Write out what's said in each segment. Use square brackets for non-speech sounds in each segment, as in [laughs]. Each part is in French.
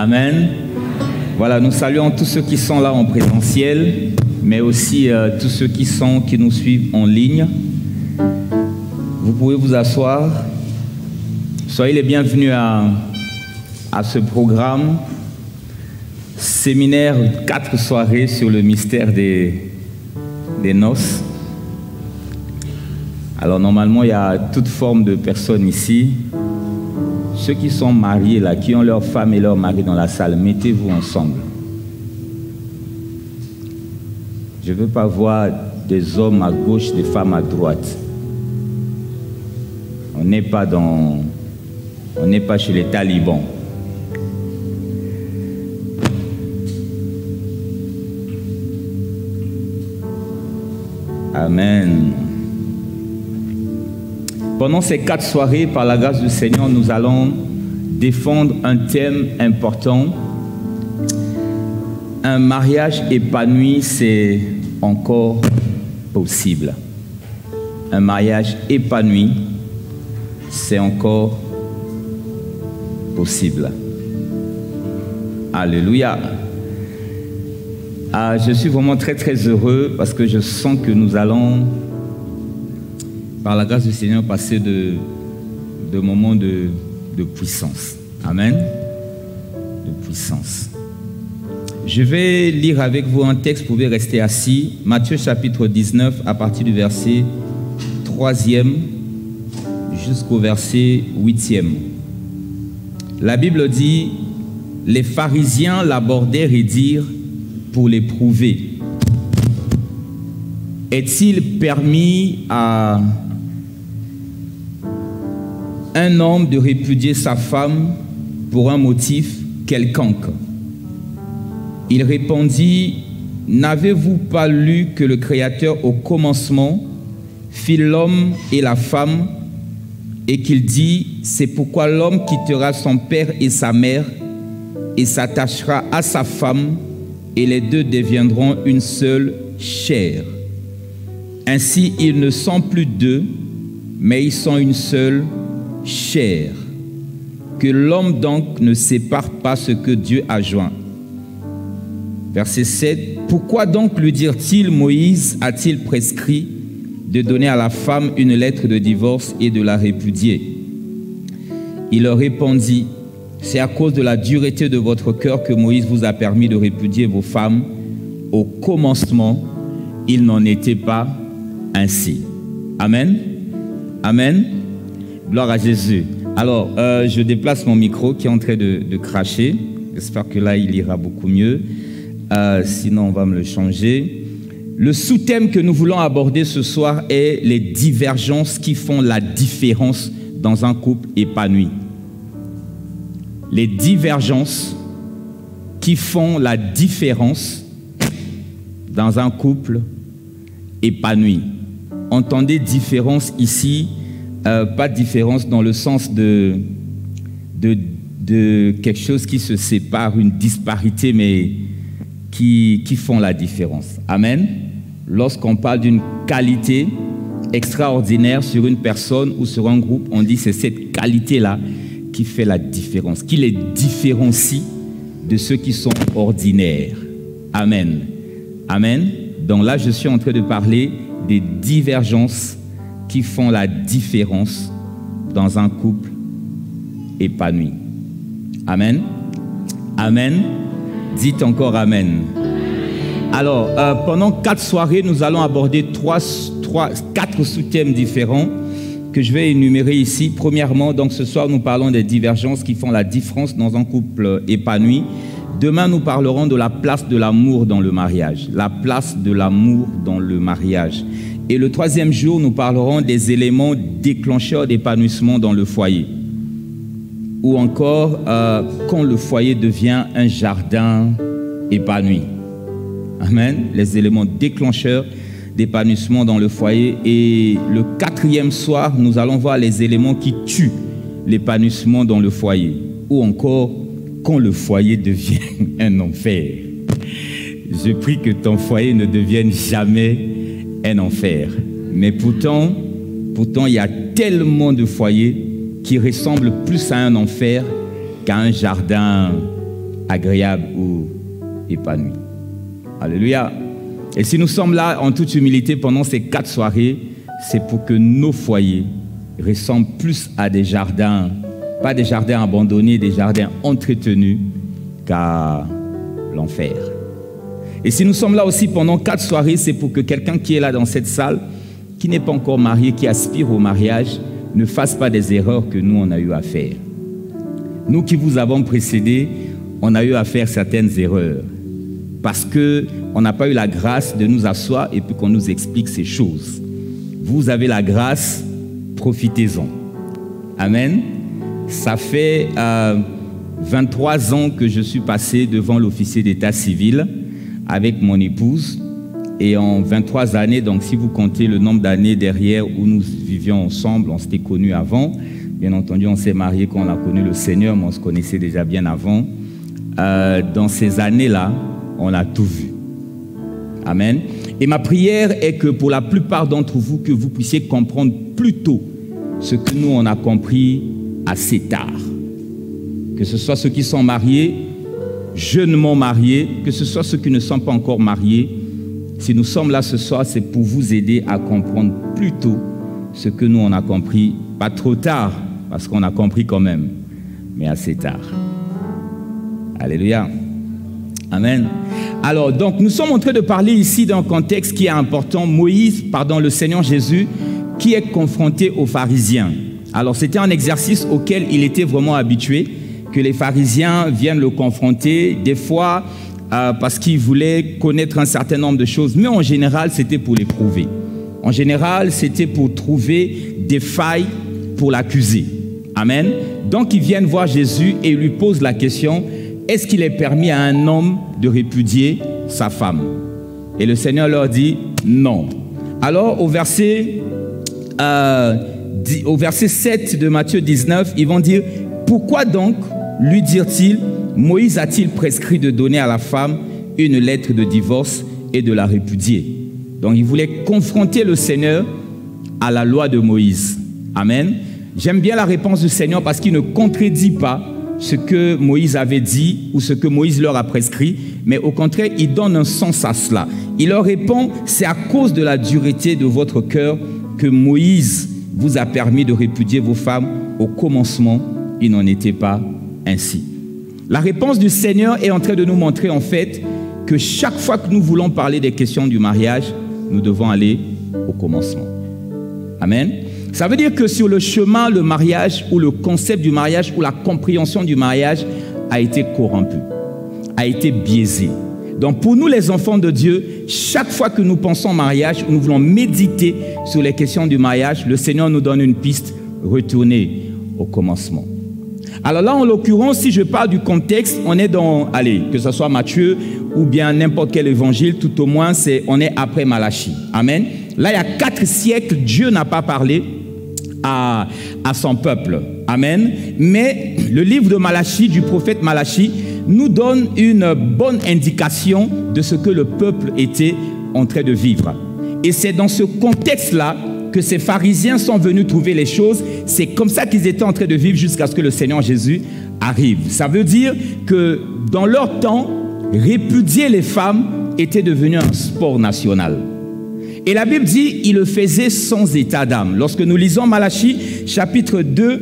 Amen. Voilà, nous saluons tous ceux qui sont là en présentiel, mais aussi euh, tous ceux qui sont qui nous suivent en ligne. Vous pouvez vous asseoir. Soyez les bienvenus à, ce programme séminaire quatre soirées sur le mystère des, des noces. Alors normalement, il y a toute forme de personnes ici. Ceux qui sont mariés là, qui ont leur femme et leur mari dans la salle, mettez-vous ensemble. Je ne veux pas voir des hommes à gauche, des femmes à droite. On n'est pas dans, on n'est pas chez les talibans. Amen. Pendant ces quatre soirées, par la grâce du Seigneur, nous allons défendre un thème important. Un mariage épanoui, c'est encore possible. Un mariage épanoui, c'est encore possible. Alléluia. Ah, je suis vraiment très très heureux parce que je sens que nous allons, par la grâce du Seigneur, passer de, de moments de, de puissance. Amen. De puissance. Je vais lire avec vous un texte, vous pouvez rester assis. Matthieu chapitre 19 à partir du verset 3e jusqu'au verset 8e. La Bible dit, les pharisiens l'abordèrent et dirent, pour l'éprouver. Est-il permis à un homme de répudier sa femme pour un motif quelconque Il répondit, N'avez-vous pas lu que le Créateur au commencement fit l'homme et la femme et qu'il dit, c'est pourquoi l'homme quittera son père et sa mère et s'attachera à sa femme et les deux deviendront une seule chair. Ainsi, ils ne sont plus deux, mais ils sont une seule chair. Que l'homme donc ne sépare pas ce que Dieu a joint. Verset 7. Pourquoi donc lui dire-t-il, Moïse a-t-il prescrit de donner à la femme une lettre de divorce et de la répudier? Il leur répondit, c'est à cause de la dureté de votre cœur que Moïse vous a permis de répudier vos femmes. Au commencement, il n'en était pas ainsi. Amen. Amen. Gloire à Jésus. Alors, euh, je déplace mon micro qui est en train de, cracher. J'espère que là, il ira beaucoup mieux. Euh, sinon, on va me le changer. Le sous-thème que nous voulons aborder ce soir est les divergences qui font la différence dans un couple épanoui les divergences qui font la différence dans un couple épanoui. Entendez différence ici, euh, pas différence dans le sens de, de, quelque chose qui se sépare, une disparité, mais qui, qui font la différence. Amen. Lorsqu'on parle d'une qualité extraordinaire sur une personne ou sur un groupe, on dit c'est cette qualité-là qui fait la différence, qui les différencie de ceux qui sont ordinaires. Amen. Amen. Donc là, je suis en train de parler des divergences qui font la différence dans un couple épanoui. Amen. Amen. Dites encore Amen. Alors, euh, pendant quatre soirées, nous allons aborder trois, trois, quatre sous-thèmes différents que je vais énumérer ici. Premièrement, donc ce soir, nous parlons des divergences qui font la différence dans un couple épanoui. Demain, nous parlerons de la place de l'amour dans le mariage. La place de l'amour dans le mariage. Et le troisième jour, nous parlerons des éléments déclencheurs d'épanouissement dans le foyer. Ou encore, euh, quand le foyer devient un jardin épanoui. Amen. Les éléments déclencheurs d'épanouissement dans le foyer. Et le quatrième soir, nous allons voir les éléments qui tuent l'épanouissement dans le foyer. Ou encore, quand le foyer [laughs] devient un enfer. Je prie que ton foyer ne devienne jamais un enfer. Mais pourtant, pourtant, il y a tellement de foyers qui ressemblent plus à un enfer qu'à un jardin agréable ou épanoui. Alléluia. Et si nous sommes là en toute humilité pendant ces quatre soirées, c'est pour que nos foyers ressemblent plus à des jardins, pas des jardins abandonnés, des jardins entretenus qu'à l'enfer. Et si nous sommes là aussi pendant quatre soirées, c'est pour que quelqu'un qui est là dans cette salle, qui n'est pas encore marié, qui aspire au mariage, ne fasse pas des erreurs que nous, on a eu à faire. Nous qui vous avons précédé, on a eu à faire certaines erreurs parce qu'on n'a pas eu la grâce de nous asseoir et puis qu'on nous explique ces choses. Vous avez la grâce, profitez-en. Amen. Ça fait 23 euh, ans que je suis passé devant l'officier d'état civil avec mon épouse. Et en 23 années, donc si vous comptez le nombre d'années derrière où nous vivions ensemble, on s'était connus avant. Bien entendu, on s'est mariés quand on a connu le Seigneur, mais on se connaissait déjà bien avant. Euh, dans ces années-là, on a tout vu. Amen. Et ma prière est que pour la plupart d'entre vous, que vous puissiez comprendre plus tôt ce que nous, on a compris assez tard. Que ce soit ceux qui sont mariés, jeunement mariés, que ce soit ceux qui ne sont pas encore mariés. Si nous sommes là ce soir, c'est pour vous aider à comprendre plus tôt ce que nous, on a compris. Pas trop tard, parce qu'on a compris quand même, mais assez tard. Alléluia. Amen. Alors, donc, nous sommes en train de parler ici d'un contexte qui est important. Moïse, pardon, le Seigneur Jésus, qui est confronté aux pharisiens. Alors, c'était un exercice auquel il était vraiment habitué, que les pharisiens viennent le confronter, des fois euh, parce qu'ils voulaient connaître un certain nombre de choses, mais en général, c'était pour l'éprouver. En général, c'était pour trouver des failles pour l'accuser. Amen. Donc, ils viennent voir Jésus et lui posent la question est-ce qu'il est permis à un homme de répudier sa femme? Et le Seigneur leur dit non. Alors au verset, euh, au verset 7 de Matthieu 19, ils vont dire, pourquoi donc, lui dirent-ils, Moïse a-t-il prescrit de donner à la femme une lettre de divorce et de la répudier? Donc ils voulaient confronter le Seigneur à la loi de Moïse. Amen. J'aime bien la réponse du Seigneur parce qu'il ne contredit pas ce que Moïse avait dit ou ce que Moïse leur a prescrit, mais au contraire, il donne un sens à cela. Il leur répond, c'est à cause de la dureté de votre cœur que Moïse vous a permis de répudier vos femmes. Au commencement, il n'en était pas ainsi. La réponse du Seigneur est en train de nous montrer en fait que chaque fois que nous voulons parler des questions du mariage, nous devons aller au commencement. Amen. Ça veut dire que sur le chemin, le mariage ou le concept du mariage ou la compréhension du mariage a été corrompu, a été biaisé. Donc pour nous les enfants de Dieu, chaque fois que nous pensons mariage, nous voulons méditer sur les questions du mariage, le Seigneur nous donne une piste, retourner au commencement. Alors là, en l'occurrence, si je parle du contexte, on est dans, allez, que ce soit Matthieu ou bien n'importe quel évangile, tout au moins, c'est, on est après Malachie. Amen. Là, il y a quatre siècles, Dieu n'a pas parlé à, à son peuple. Amen. Mais le livre de Malachie, du prophète Malachie, nous donne une bonne indication de ce que le peuple était en train de vivre. Et c'est dans ce contexte-là que ces pharisiens sont venus trouver les choses. C'est comme ça qu'ils étaient en train de vivre jusqu'à ce que le Seigneur Jésus arrive. Ça veut dire que dans leur temps, répudier les femmes était devenu un sport national. Et la Bible dit, il le faisait sans état d'âme. Lorsque nous lisons Malachie chapitre 2,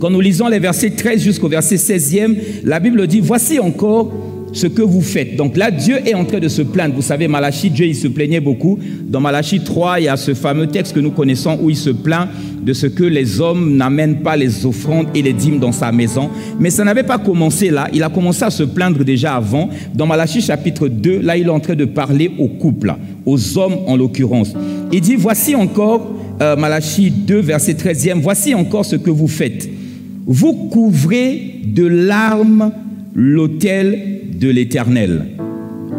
quand nous lisons les versets 13 jusqu'au verset 16e, la Bible dit, voici encore ce que vous faites. Donc là, Dieu est en train de se plaindre. Vous savez, Malachie, Dieu, il se plaignait beaucoup. Dans Malachie 3, il y a ce fameux texte que nous connaissons où il se plaint de ce que les hommes n'amènent pas les offrandes et les dîmes dans sa maison. Mais ça n'avait pas commencé là. Il a commencé à se plaindre déjà avant. Dans Malachie chapitre 2, là, il est en train de parler au couple aux hommes en l'occurrence. Il dit, voici encore, euh, Malachie 2, verset 13e, voici encore ce que vous faites. Vous couvrez de larmes l'autel de l'Éternel,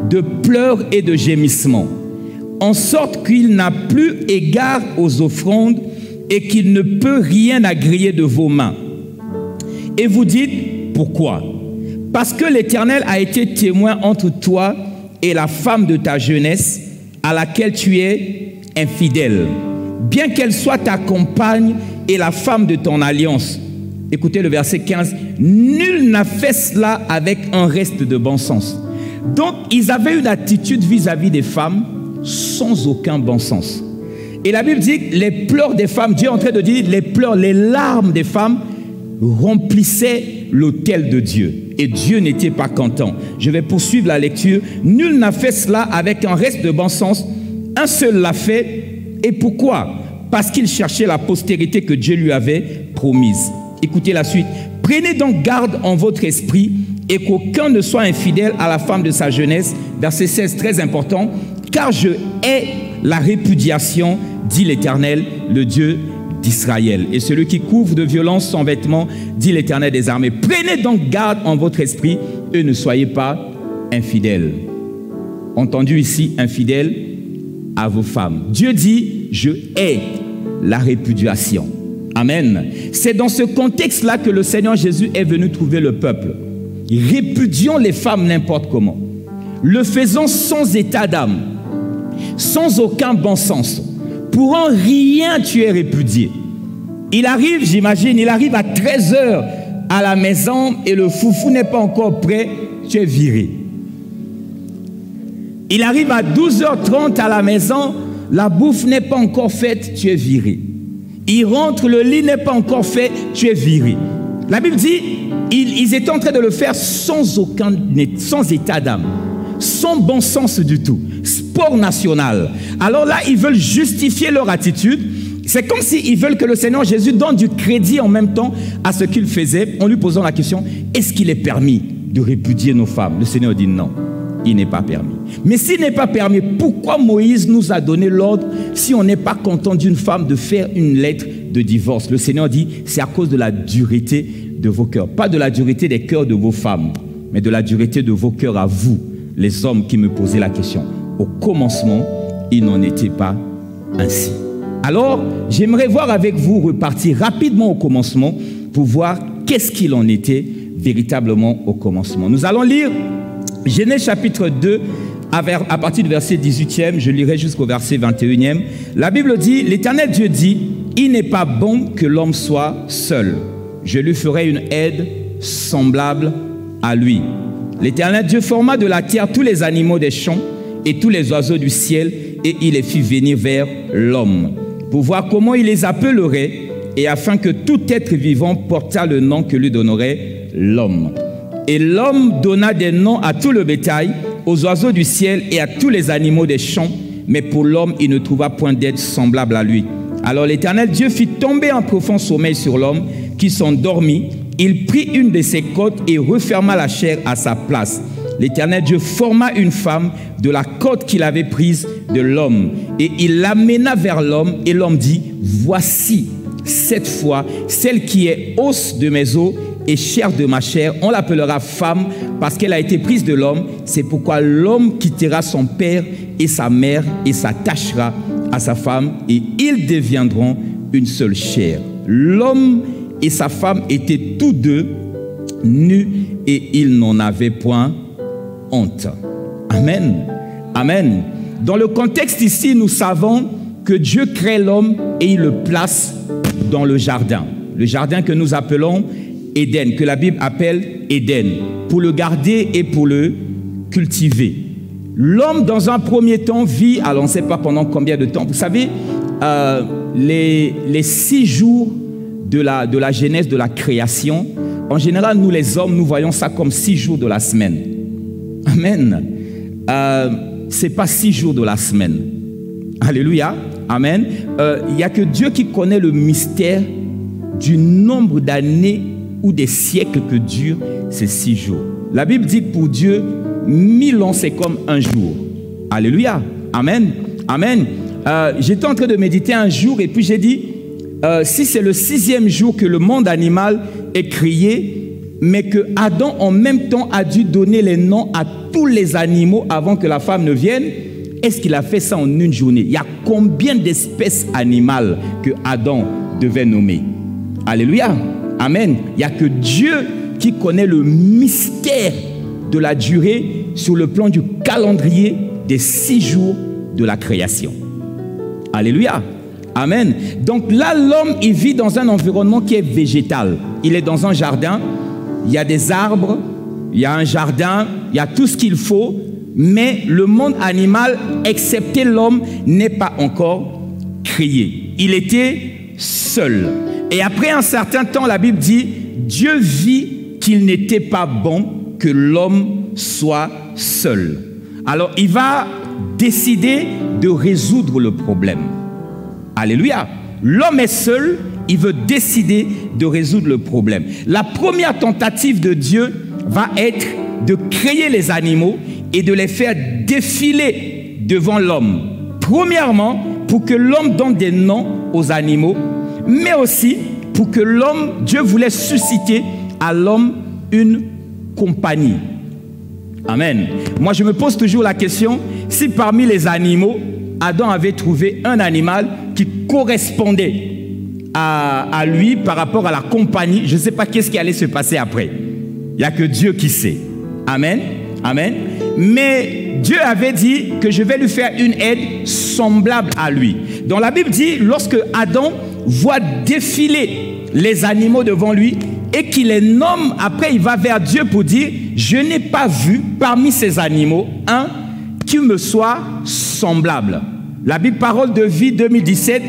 de pleurs et de gémissements, en sorte qu'il n'a plus égard aux offrandes et qu'il ne peut rien agréer de vos mains. Et vous dites, pourquoi? Parce que l'Éternel a été témoin entre toi et la femme de ta jeunesse, à laquelle tu es infidèle, bien qu'elle soit ta compagne et la femme de ton alliance. Écoutez le verset 15. Nul n'a fait cela avec un reste de bon sens. Donc, ils avaient une attitude vis-à-vis des femmes sans aucun bon sens. Et la Bible dit les pleurs des femmes, Dieu est en train de dire les pleurs, les larmes des femmes remplissaient l'autel de Dieu. Et Dieu n'était pas content. Je vais poursuivre la lecture. Nul n'a fait cela avec un reste de bon sens. Un seul l'a fait. Et pourquoi? Parce qu'il cherchait la postérité que Dieu lui avait promise. Écoutez la suite. Prenez donc garde en votre esprit et qu'aucun ne soit infidèle à la femme de sa jeunesse. Verset 16, très important. Car je hais la répudiation, dit l'Éternel, le Dieu d'Israël. Et celui qui couvre de violence son vêtement, dit l'Éternel des armées. Prenez donc garde en votre esprit et ne soyez pas infidèles. Entendu ici, infidèles à vos femmes. Dieu dit, je hais la répudiation. Amen. C'est dans ce contexte-là que le Seigneur Jésus est venu trouver le peuple. Répudions les femmes n'importe comment. Le faisons sans état d'âme, sans aucun bon sens. Pour en rien tu es répudié. Il arrive, j'imagine, il arrive à 13 heures à la maison et le foufou n'est pas encore prêt, tu es viré. Il arrive à 12h30 à la maison, la bouffe n'est pas encore faite, tu es viré. Il rentre, le lit n'est pas encore fait, tu es viré. La Bible dit, ils, étaient en train de le faire sans aucun, sans état d'âme, sans bon sens du tout. Sport national. Alors là, ils veulent justifier leur attitude. C'est comme s'ils veulent que le Seigneur Jésus donne du crédit en même temps à ce qu'il faisait en lui posant la question, est-ce qu'il est permis de répudier nos femmes? Le Seigneur dit non, il n'est pas permis. Mais s'il n'est pas permis, pourquoi Moïse nous a donné l'ordre, si on n'est pas content d'une femme, de faire une lettre de divorce? Le Seigneur dit, c'est à cause de la dureté de vos cœurs. Pas de la dureté des cœurs de vos femmes, mais de la dureté de vos cœurs à vous, les hommes qui me posaient la question. Au commencement, il n'en était pas ainsi. Alors, j'aimerais voir avec vous repartir rapidement au commencement pour voir qu'est-ce qu'il en était véritablement au commencement. Nous allons lire Genèse chapitre 2 à partir du verset 18e, je lirai jusqu'au verset 21e. La Bible dit, l'Éternel Dieu dit, il n'est pas bon que l'homme soit seul. Je lui ferai une aide semblable à lui. L'Éternel Dieu forma de la terre tous les animaux des champs et tous les oiseaux du ciel, et il les fit venir vers l'homme, pour voir comment il les appellerait, et afin que tout être vivant portât le nom que lui donnerait l'homme. Et l'homme donna des noms à tout le bétail, aux oiseaux du ciel et à tous les animaux des champs, mais pour l'homme, il ne trouva point d'aide semblable à lui. Alors l'Éternel Dieu fit tomber un profond sommeil sur l'homme qui s'endormit. Il prit une de ses côtes et referma la chair à sa place. L'Éternel Dieu forma une femme de la côte qu'il avait prise de l'homme et il l'amena vers l'homme et l'homme dit, voici cette fois celle qui est os de mes os et chair de ma chair, on l'appellera femme parce qu'elle a été prise de l'homme. C'est pourquoi l'homme quittera son père et sa mère et s'attachera à sa femme et ils deviendront une seule chair. L'homme et sa femme étaient tous deux nus et ils n'en avaient point honte. Amen. Amen. Dans le contexte ici, nous savons que Dieu crée l'homme et il le place dans le jardin. Le jardin que nous appelons Éden, que la Bible appelle Éden, pour le garder et pour le cultiver. L'homme, dans un premier temps, vit, alors on ne sait pas pendant combien de temps. Vous savez, euh, les, six jours de la, de la genèse, de la création, en général, nous les hommes, nous voyons ça comme six jours de la semaine. Amen. Euh, Ce n'est pas six jours de la semaine. Alléluia. Amen. Euh, il n'y a que Dieu qui connaît le mystère du nombre d'années ou des siècles que durent ces six jours. La Bible dit pour Dieu, mille ans, c'est comme un jour. Alléluia. Amen. Amen. Euh, j'étais en train de méditer un jour et puis j'ai dit, euh, si c'est le sixième jour que le monde animal est créé, mais que Adam en même temps a dû donner les noms à tous les animaux avant que la femme ne vienne, est-ce qu'il a fait ça en une journée? Il y a combien d'espèces animales que Adam devait nommer? Alléluia. Amen. Il n'y a que Dieu qui connaît le mystère de la durée sur le plan du calendrier des six jours de la création. Alléluia. Amen. Donc là, l'homme, il vit dans un environnement qui est végétal. Il est dans un jardin, il y a des arbres, il y a un jardin, il y a tout ce qu'il faut, mais le monde animal, excepté l'homme, n'est pas encore créé. Il était seul. Et après un certain temps, la Bible dit, Dieu vit qu'il n'était pas bon que l'homme soit seul. Alors il va décider de résoudre le problème. Alléluia. L'homme est seul, il veut décider de résoudre le problème. La première tentative de Dieu va être de créer les animaux et de les faire défiler devant l'homme. Premièrement, pour que l'homme donne des noms aux animaux, mais aussi pour que l'homme, Dieu voulait susciter à l'homme une compagnie. Amen. Moi, je me pose toujours la question, si parmi les animaux, Adam avait trouvé un animal qui correspondait à, lui par rapport à la compagnie, je ne sais pas qu'est-ce qui allait se passer après. Il n'y a que Dieu qui sait. Amen. Amen. Mais Dieu avait dit que je vais lui faire une aide semblable à lui. Donc la Bible dit, lorsque Adam voit défiler les animaux devant lui et qu'il les nomme, après il va vers Dieu pour dire, je n'ai pas vu parmi ces animaux un qui me soit semblable. La Bible Parole de vie 2017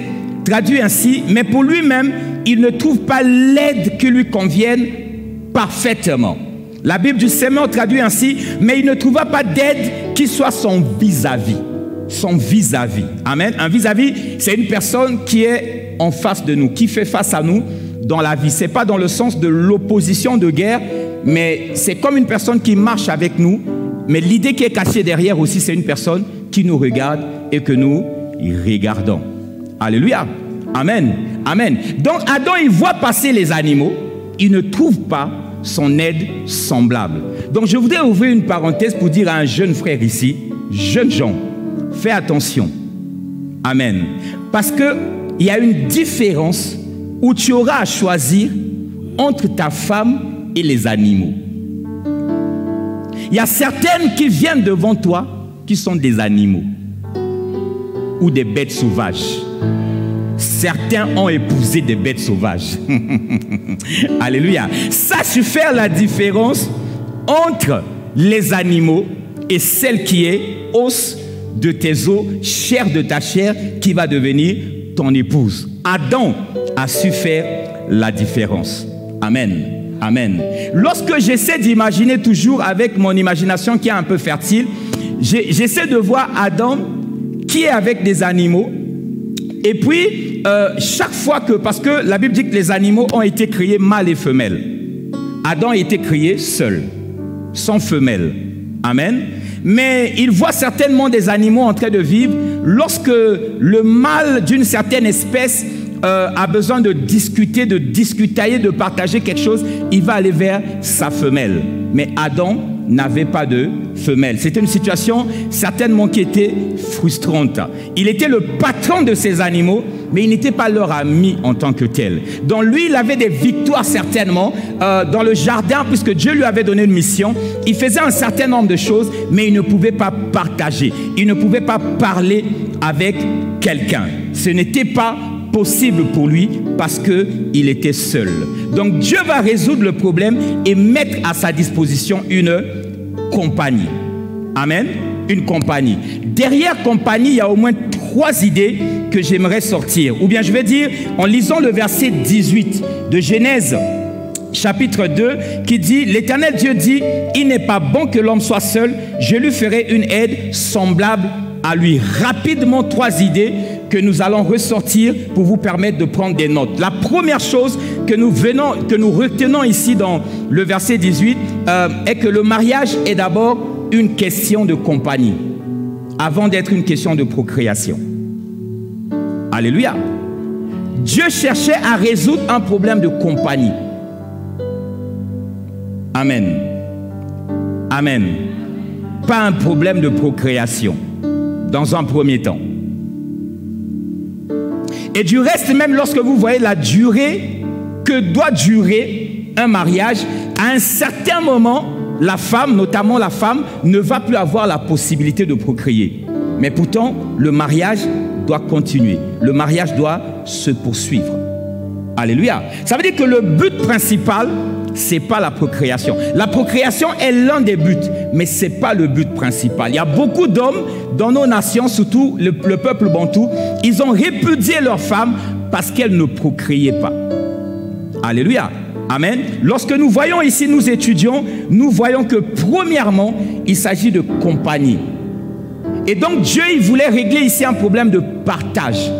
traduit ainsi, mais pour lui-même, il ne trouve pas l'aide qui lui convienne parfaitement. La Bible du Seigneur traduit ainsi, mais il ne trouva pas d'aide qui soit son vis-à-vis. Son vis-à-vis. Amen. Un vis-à-vis, c'est une personne qui est en face de nous, qui fait face à nous dans la vie. Ce n'est pas dans le sens de l'opposition de guerre, mais c'est comme une personne qui marche avec nous. Mais l'idée qui est cachée derrière aussi, c'est une personne qui nous regarde et que nous regardons. Alléluia. Amen. Amen. Donc Adam, il voit passer les animaux, il ne trouve pas son aide semblable. Donc je voudrais ouvrir une parenthèse pour dire à un jeune frère ici, jeune Jean, fais attention. Amen. Parce qu'il y a une différence où tu auras à choisir entre ta femme et les animaux. Il y a certaines qui viennent devant toi qui sont des animaux ou des bêtes sauvages. Certains ont épousé des bêtes sauvages. [laughs] Alléluia. Sache faire la différence entre les animaux et celle qui est os de tes os, chair de ta chair, qui va devenir ton épouse. Adam a su faire la différence. Amen. Amen. Lorsque j'essaie d'imaginer toujours avec mon imagination qui est un peu fertile, j'essaie de voir Adam qui est avec des animaux. Et puis, euh, chaque fois que, parce que la Bible dit que les animaux ont été créés mâles et femelles. Adam a été créé seul, sans femelle. Amen. Mais il voit certainement des animaux en train de vivre lorsque le mâle d'une certaine espèce euh, a besoin de discuter, de discutailler, de partager quelque chose, il va aller vers sa femelle. Mais Adam n'avait pas de femelle. C'était une situation certainement qui était frustrante. Il était le patron de ces animaux, mais il n'était pas leur ami en tant que tel. Donc lui, il avait des victoires certainement euh, dans le jardin, puisque Dieu lui avait donné une mission. Il faisait un certain nombre de choses, mais il ne pouvait pas partager. Il ne pouvait pas parler avec quelqu'un. Ce n'était pas possible pour lui parce qu'il était seul. Donc Dieu va résoudre le problème et mettre à sa disposition une compagnie. Amen. Une compagnie. Derrière compagnie, il y a au moins trois idées que j'aimerais sortir. Ou bien je vais dire, en lisant le verset 18 de Genèse chapitre 2 qui dit, l'Éternel Dieu dit, il n'est pas bon que l'homme soit seul, je lui ferai une aide semblable à lui. Rapidement, trois idées que nous allons ressortir pour vous permettre de prendre des notes. La première chose que nous, venons, que nous retenons ici dans le verset 18 euh, est que le mariage est d'abord une question de compagnie avant d'être une question de procréation. Alléluia. Dieu cherchait à résoudre un problème de compagnie. Amen. Amen. Pas un problème de procréation dans un premier temps. Et du reste, même lorsque vous voyez la durée que doit durer un mariage, à un certain moment, la femme, notamment la femme, ne va plus avoir la possibilité de procréer. Mais pourtant, le mariage doit continuer. Le mariage doit se poursuivre. Alléluia. Ça veut dire que le but principal, c'est pas la procréation. La procréation est l'un des buts, mais c'est pas le but principal. Il y a beaucoup d'hommes dans nos nations, surtout le, le peuple bantou, ils ont répudié leurs femmes parce qu'elles ne procréaient pas. Alléluia. Amen. Lorsque nous voyons ici, nous étudions, nous voyons que premièrement, il s'agit de compagnie. Et donc Dieu, il voulait régler ici un problème de partage.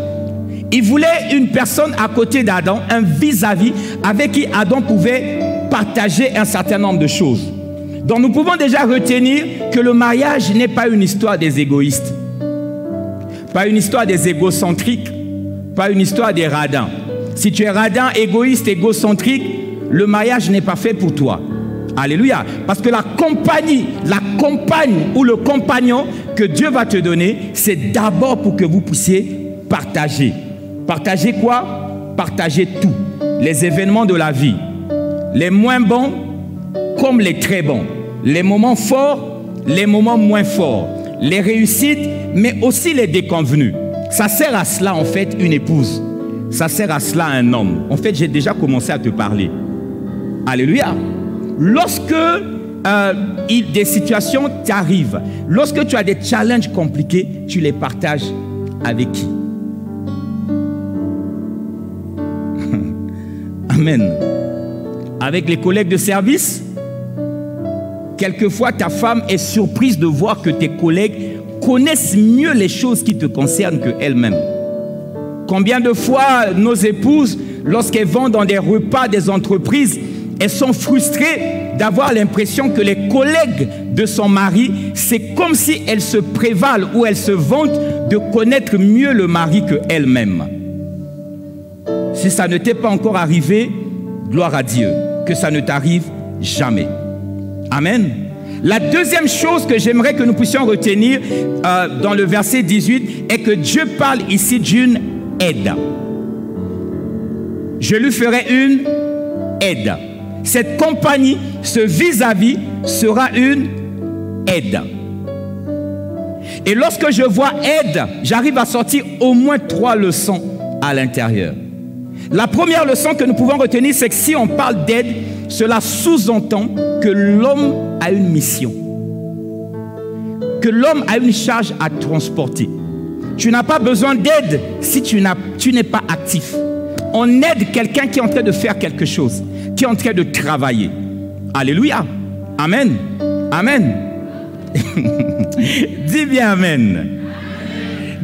Il voulait une personne à côté d'Adam, un vis-à-vis avec qui Adam pouvait partager un certain nombre de choses. Donc nous pouvons déjà retenir que le mariage n'est pas une histoire des égoïstes, pas une histoire des égocentriques, pas une histoire des radins. Si tu es radin, égoïste, égocentrique, le mariage n'est pas fait pour toi. Alléluia. Parce que la compagnie, la compagne ou le compagnon que Dieu va te donner, c'est d'abord pour que vous puissiez partager. Partager quoi? Partager tout. Les événements de la vie. Les moins bons comme les très bons. Les moments forts, les moments moins forts. Les réussites, mais aussi les déconvenus. Ça sert à cela en fait une épouse. Ça sert à cela un homme. En fait, j'ai déjà commencé à te parler. Alléluia. Lorsque euh, des situations t'arrivent, lorsque tu as des challenges compliqués, tu les partages avec qui? [laughs] Amen. Avec les collègues de service Quelquefois, ta femme est surprise de voir que tes collègues connaissent mieux les choses qui te concernent qu'elles-mêmes. Combien de fois nos épouses, lorsqu'elles vont dans des repas des entreprises, elles sont frustrées d'avoir l'impression que les collègues de son mari, c'est comme si elles se prévalent ou elles se vantent de connaître mieux le mari qu'elles-mêmes. Si ça ne t'est pas encore arrivé, gloire à Dieu, que ça ne t'arrive jamais. Amen. La deuxième chose que j'aimerais que nous puissions retenir euh, dans le verset 18 est que Dieu parle ici d'une aide. Je lui ferai une aide. Cette compagnie, ce vis-à-vis sera une aide. Et lorsque je vois aide, j'arrive à sortir au moins trois leçons à l'intérieur. La première leçon que nous pouvons retenir, c'est que si on parle d'aide, cela sous-entend que l'homme a une mission, que l'homme a une charge à transporter. Tu n'as pas besoin d'aide si tu n'es pas actif. On aide quelqu'un qui est en train de faire quelque chose, qui est en train de travailler. Alléluia. Amen. Amen. [laughs] Dis bien Amen.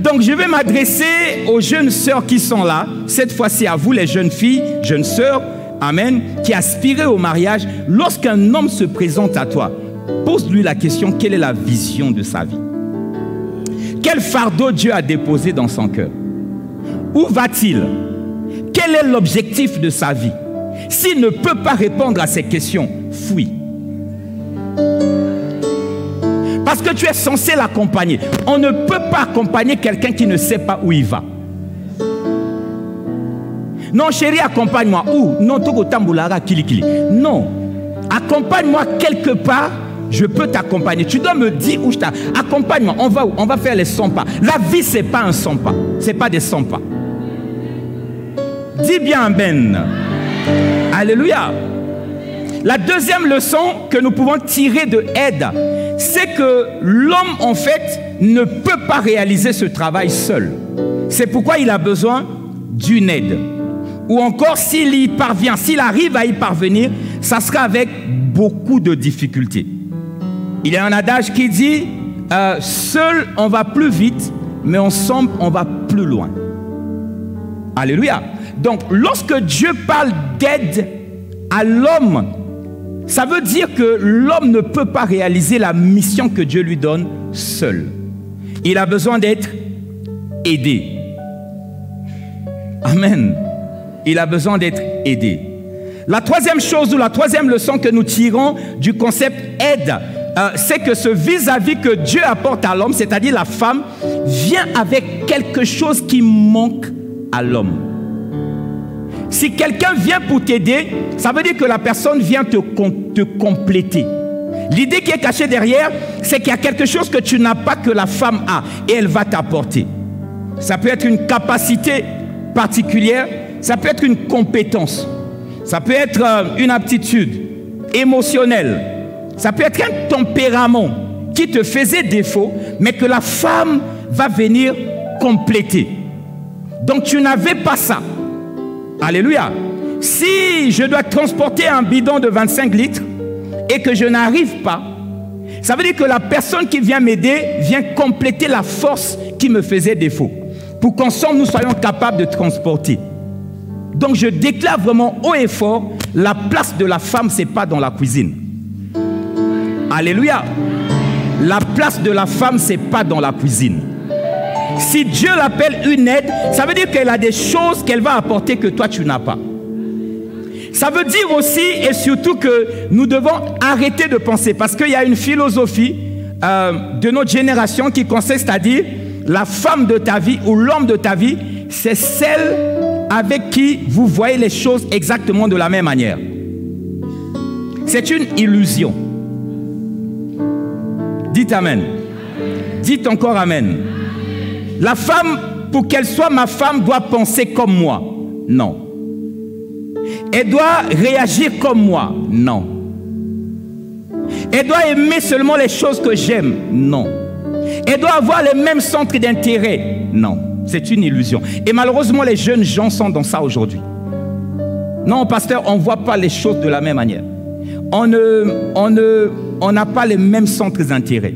Donc je vais m'adresser aux jeunes sœurs qui sont là, cette fois-ci à vous les jeunes filles, jeunes sœurs, Amen, qui aspirez au mariage. Lorsqu'un homme se présente à toi, pose-lui la question, quelle est la vision de sa vie? Quel fardeau Dieu a déposé dans son cœur? Où va-t-il? Quel est l'objectif de sa vie? S'il ne peut pas répondre à ces questions, fuis. Parce que tu es censé l'accompagner. On ne peut pas accompagner quelqu'un qui ne sait pas où il va. Non, chérie, accompagne-moi. Où Non, Togo Tambulara, Kili Non. Accompagne-moi quelque part. Je peux t'accompagner. Tu dois me dire où je t'accompagne. Accompagne-moi. On va où? On va faire les 100 pas. La vie, ce n'est pas un 100 pas. Ce n'est pas des 100 pas. Dis bien Ben. Alléluia. La deuxième leçon que nous pouvons tirer de aide, c'est que l'homme, en fait, ne peut pas réaliser ce travail seul. C'est pourquoi il a besoin d'une aide. Ou encore, s'il y parvient, s'il arrive à y parvenir, ça sera avec beaucoup de difficultés. Il y a un adage qui dit, euh, seul on va plus vite, mais ensemble on va plus loin. Alléluia. Donc, lorsque Dieu parle d'aide à l'homme ça veut dire que l'homme ne peut pas réaliser la mission que Dieu lui donne seul. Il a besoin d'être aidé. Amen. Il a besoin d'être aidé. La troisième chose ou la troisième leçon que nous tirons du concept aide, euh, c'est que ce vis-à-vis -vis que Dieu apporte à l'homme, c'est-à-dire la femme, vient avec quelque chose qui manque à l'homme. Si quelqu'un vient pour t'aider, ça veut dire que la personne vient te, te compléter. L'idée qui est cachée derrière, c'est qu'il y a quelque chose que tu n'as pas que la femme a et elle va t'apporter. ça peut être une capacité particulière, ça peut être une compétence, ça peut être euh, une aptitude émotionnelle, ça peut être un tempérament qui te faisait défaut, mais que la femme va venir compléter. Donc tu n'avais pas ça. Alléluia. Si je dois transporter un bidon de 25 litres et que je n'arrive pas, ça veut dire que la personne qui vient m'aider vient compléter la force qui me faisait défaut. Pour qu'ensemble nous soyons capables de transporter. Donc je déclare vraiment haut et fort, la place de la femme, ce n'est pas dans la cuisine. Alléluia. La place de la femme, ce n'est pas dans la cuisine. Si Dieu l'appelle une aide, ça veut dire qu'elle a des choses qu'elle va apporter que toi tu n'as pas. Ça veut dire aussi et surtout que nous devons arrêter de penser, parce qu'il y a une philosophie euh, de notre génération qui consiste à dire, la femme de ta vie ou l'homme de ta vie, c'est celle avec qui vous voyez les choses exactement de la même manière. C'est une illusion. Dites Amen. Dites encore Amen. La femme, pour qu'elle soit ma femme, doit penser comme moi. Non. Elle doit réagir comme moi. Non. Elle doit aimer seulement les choses que j'aime. Non. Elle doit avoir les mêmes centres d'intérêt. Non. C'est une illusion. Et malheureusement, les jeunes gens sont dans ça aujourd'hui. Non, pasteur, on ne voit pas les choses de la même manière. On n'a pas les mêmes centres d'intérêt.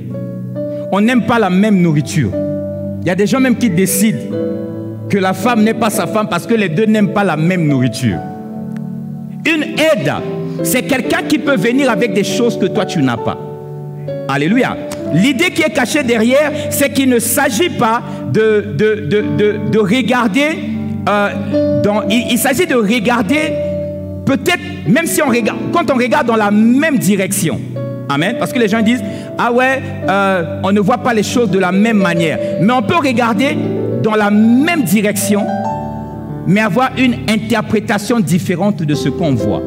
On n'aime pas la même nourriture. Il y a des gens même qui décident que la femme n'est pas sa femme parce que les deux n'aiment pas la même nourriture. Une aide, c'est quelqu'un qui peut venir avec des choses que toi tu n'as pas. Alléluia. L'idée qui est cachée derrière, c'est qu'il ne s'agit pas de, de, regarder, euh, dans, il, s'agit de regarder peut-être, même si on regarde, quand on regarde dans la même direction. Amen. Parce que les gens disent, ah ouais, euh, on ne voit pas les choses de la même manière. Mais on peut regarder dans la même direction mais avoir une interprétation différente de ce qu'on voit.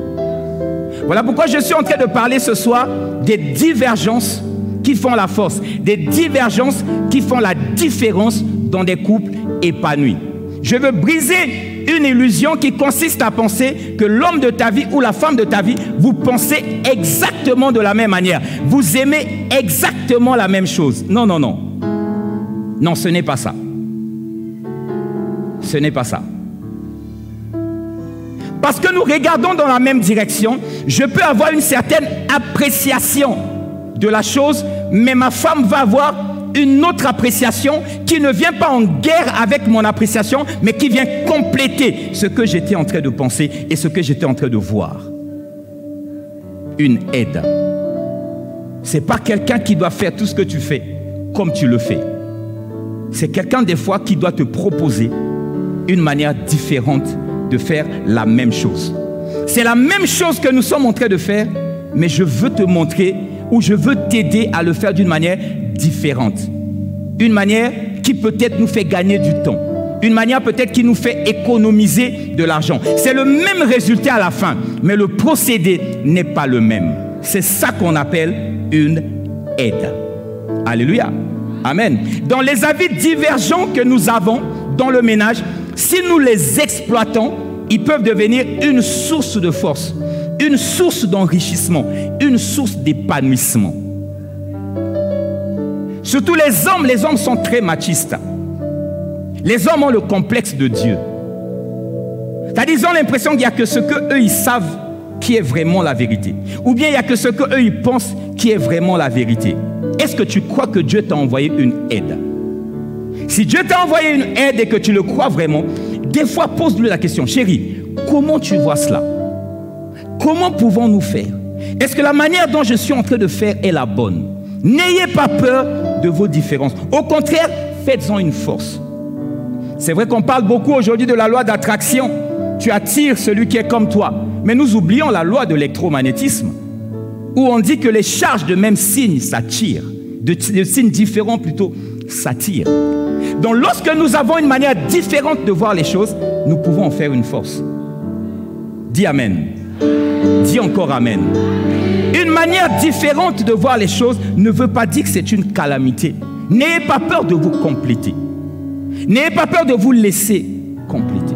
Voilà pourquoi je suis en train de parler ce soir des divergences qui font la force, des divergences qui font la différence dans des couples épanouis. Je veux briser une illusion qui consiste à penser que l'homme de ta vie ou la femme de ta vie, vous pensez exactement de la même manière. Vous aimez exactement la même chose. Non, non, non. Non, ce n'est pas ça. Ce n'est pas ça. Parce que nous regardons dans la même direction, je peux avoir une certaine appréciation de la chose, mais ma femme va avoir une autre appréciation qui ne vient pas en guerre avec mon appréciation, mais qui vient compléter ce que j'étais en train de penser et ce que j'étais en train de voir. Une aide. C'est pas quelqu'un qui doit faire tout ce que tu fais comme tu le fais. C'est quelqu'un des fois qui doit te proposer une manière différente de faire la même chose. C'est la même chose que nous sommes en train de faire, mais je veux te montrer ou je veux t'aider à le faire d'une manière différente. Une manière qui peut-être nous fait gagner du temps. Une manière peut-être qui nous fait économiser de l'argent. C'est le même résultat à la fin, mais le procédé n'est pas le même. C'est ça qu'on appelle une aide. Alléluia. Amen. Dans les avis divergents que nous avons dans le ménage, si nous les exploitons, ils peuvent devenir une source de force, une source d'enrichissement, une source d'épanouissement. Surtout les hommes, les hommes sont très machistes. Les hommes ont le complexe de Dieu. C'est-à-dire, ils ont l'impression qu'il n'y a que ce qu'eux, ils savent qui est vraiment la vérité. Ou bien il n'y a que ce qu'eux, ils pensent qui est vraiment la vérité. Est-ce que tu crois que Dieu t'a envoyé une aide? Si Dieu t'a envoyé une aide et que tu le crois vraiment, des fois pose-lui la question, chérie, comment tu vois cela? Comment pouvons-nous faire? Est-ce que la manière dont je suis en train de faire est la bonne? N'ayez pas peur de vos différences. Au contraire, faites-en une force. C'est vrai qu'on parle beaucoup aujourd'hui de la loi d'attraction. Tu attires celui qui est comme toi. Mais nous oublions la loi de l'électromagnétisme, où on dit que les charges de même signe s'attirent, de signes différents plutôt s'attirent. Donc lorsque nous avons une manière différente de voir les choses, nous pouvons en faire une force. Dis Amen. Dis encore Amen. Une manière différente de voir les choses ne veut pas dire que c'est une calamité. N'ayez pas peur de vous compléter. N'ayez pas peur de vous laisser compléter.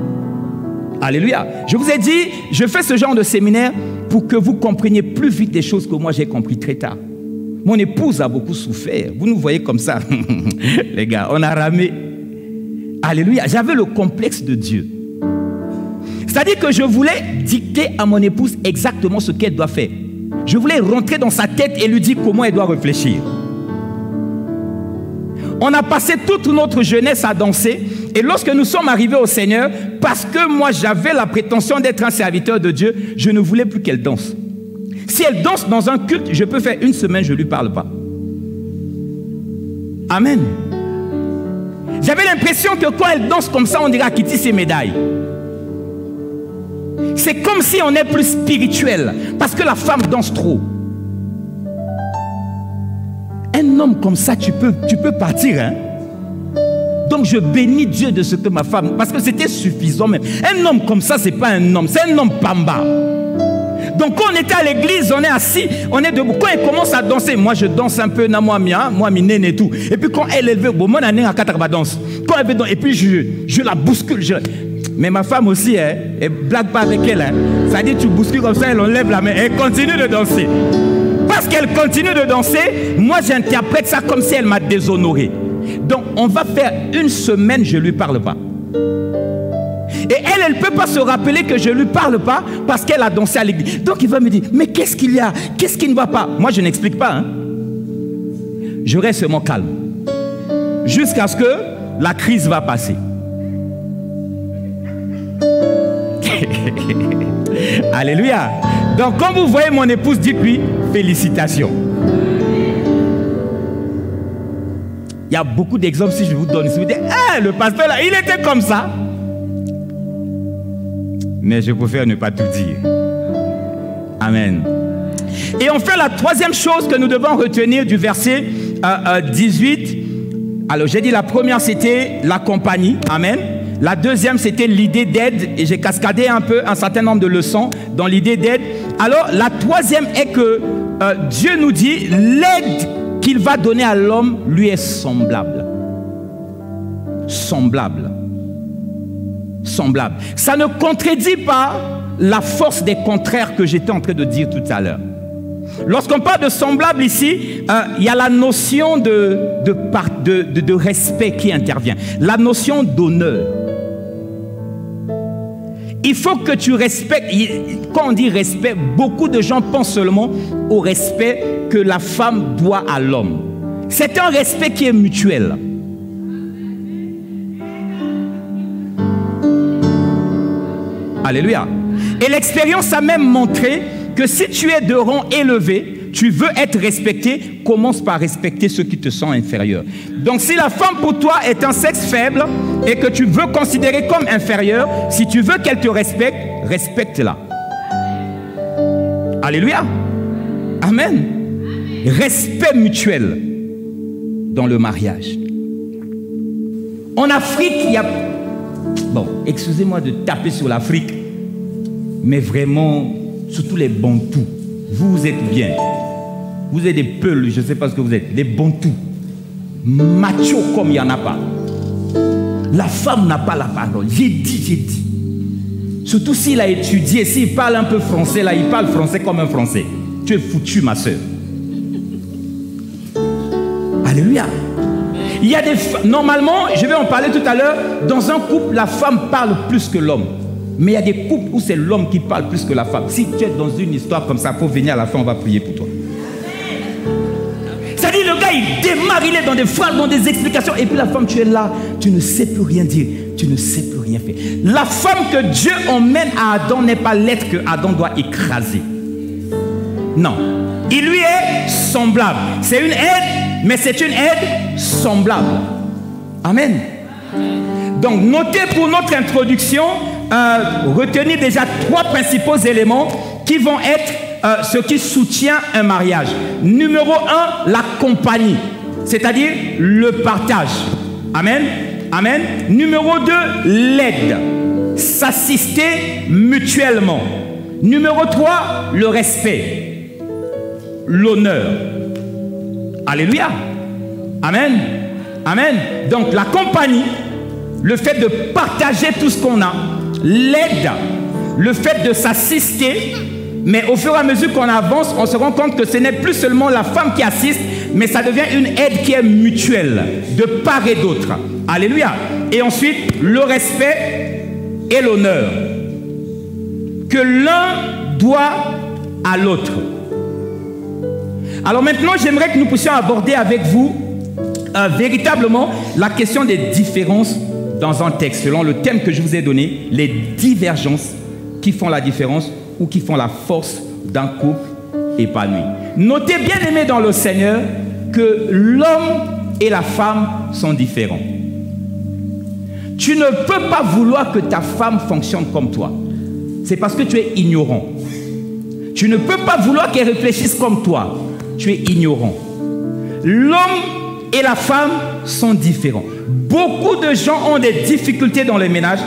Alléluia. Je vous ai dit, je fais ce genre de séminaire pour que vous compreniez plus vite des choses que moi j'ai compris très tard. Mon épouse a beaucoup souffert. Vous nous voyez comme ça. [laughs] Les gars, on a ramé. Alléluia. J'avais le complexe de Dieu. C'est-à-dire que je voulais dicter à mon épouse exactement ce qu'elle doit faire. Je voulais rentrer dans sa tête et lui dire comment elle doit réfléchir. On a passé toute notre jeunesse à danser. Et lorsque nous sommes arrivés au Seigneur, parce que moi j'avais la prétention d'être un serviteur de Dieu, je ne voulais plus qu'elle danse. Si elle danse dans un culte, je peux faire une semaine, je ne lui parle pas. Amen. J'avais l'impression que quand elle danse comme ça, on dirait quitter ses médailles. C'est comme si on est plus spirituel, parce que la femme danse trop. Un homme comme ça, tu peux, tu peux partir. Hein? Donc je bénis Dieu de ce que ma femme, parce que c'était suffisant même. Un homme comme ça, c'est pas un homme, c'est un homme pamba. Donc quand on était à l'église, on est assis, on est debout. Quand elle commence à danser, moi je danse un peu, na moi mia, moi mi et tout. Et puis quand elle est bon moi à quatre danse. Quand elle veut danser, et puis je, je la bouscule. Mais ma femme aussi, hein, elle blague pas avec elle. Hein. Ça dit tu bouscules comme ça, elle enlève la main, elle continue de danser. Parce qu'elle continue de danser, moi j'interprète ça comme si elle m'a déshonoré. Donc on va faire une semaine, je ne lui parle pas. Et elle, elle ne peut pas se rappeler que je ne lui parle pas parce qu'elle a dansé à l'église. Donc il va me dire, mais qu'est-ce qu'il y a? Qu'est-ce qui ne va pas? Moi, je n'explique pas. Hein. Je reste mon calme. Jusqu'à ce que la crise va passer. [laughs] Alléluia. Donc quand vous voyez mon épouse, dites-lui félicitations. Il y a beaucoup d'exemples si je vous donne. Si vous dites, ah, le pasteur là, il était comme ça mais je préfère ne pas tout dire. Amen. Et enfin, la troisième chose que nous devons retenir du verset 18, euh, euh, alors j'ai dit la première c'était la compagnie, Amen. La deuxième c'était l'idée d'aide, et j'ai cascadé un peu un certain nombre de leçons dans l'idée d'aide. Alors la troisième est que euh, Dieu nous dit, l'aide qu'il va donner à l'homme lui est semblable. Semblable semblable. Ça ne contredit pas la force des contraires que j'étais en train de dire tout à l'heure. Lorsqu'on parle de semblable ici, euh, il y a la notion de, respect qui intervient, la notion d'honneur. Il faut que tu respectes, quand on dit respect, beaucoup de gens pensent seulement au respect que la femme doit à l'homme. C'est un respect qui est mutuel. Alléluia. Et l'expérience a même montré que si tu es de rang élevé, tu veux être respecté, commence par respecter ceux qui te sont inférieurs. Donc si la femme pour toi est un sexe faible et que tu veux considérer comme inférieur, si tu veux qu'elle te respecte, respecte-la. Alléluia. Amen. Respect mutuel dans le mariage. En Afrique, il y a... Bon, excusez-moi de taper sur l'Afrique, mais vraiment, surtout les bantous. Vous, êtes bien. Vous êtes des peuls, je ne sais pas ce que vous êtes, des bantous. Macho comme il n'y en a pas. La femme n'a pas la parole. J'ai dit, j'ai dit. Surtout s'il a étudié, s'il parle un peu français, là, il parle français comme un français. Tu es foutu, ma soeur. Alléluia. Il y a des. Normalement, je vais en parler tout à l'heure, dans un couple, la femme parle plus que l'homme. Mais il y a des couples où c'est l'homme qui parle plus que la femme. Si tu es dans une histoire comme ça, faut venir à la fin, on va prier pour toi. C'est-à-dire, le gars, il démarre, il est dans des phrases, dans des explications. Et puis la femme, tu es là, tu ne sais plus rien dire, tu ne sais plus rien faire. La femme que Dieu emmène à Adam n'est pas l'être que Adam doit écraser. Non. Il lui est semblable. C'est une aide, mais c'est une aide semblable. Amen. Donc, notez pour notre introduction euh, retenir déjà trois principaux éléments qui vont être euh, ce qui soutient un mariage. Numéro un, la compagnie, c'est-à-dire le partage. Amen. Amen. Numéro deux, l'aide. S'assister mutuellement. Numéro trois, le respect. L'honneur. Alléluia. Amen. Amen. Donc la compagnie, le fait de partager tout ce qu'on a, l'aide, le fait de s'assister, mais au fur et à mesure qu'on avance, on se rend compte que ce n'est plus seulement la femme qui assiste, mais ça devient une aide qui est mutuelle, de part et d'autre. Alléluia. Et ensuite, le respect et l'honneur que l'un doit à l'autre. Alors maintenant, j'aimerais que nous puissions aborder avec vous euh, véritablement la question des différences dans un texte, selon le thème que je vous ai donné, les divergences qui font la différence ou qui font la force d'un couple épanoui. Notez bien aimé dans le Seigneur que l'homme et la femme sont différents. Tu ne peux pas vouloir que ta femme fonctionne comme toi. C'est parce que tu es ignorant. Tu ne peux pas vouloir qu'elle réfléchisse comme toi. Tu es ignorant. L'homme et la femme sont différents. Beaucoup de gens ont des difficultés dans les ménages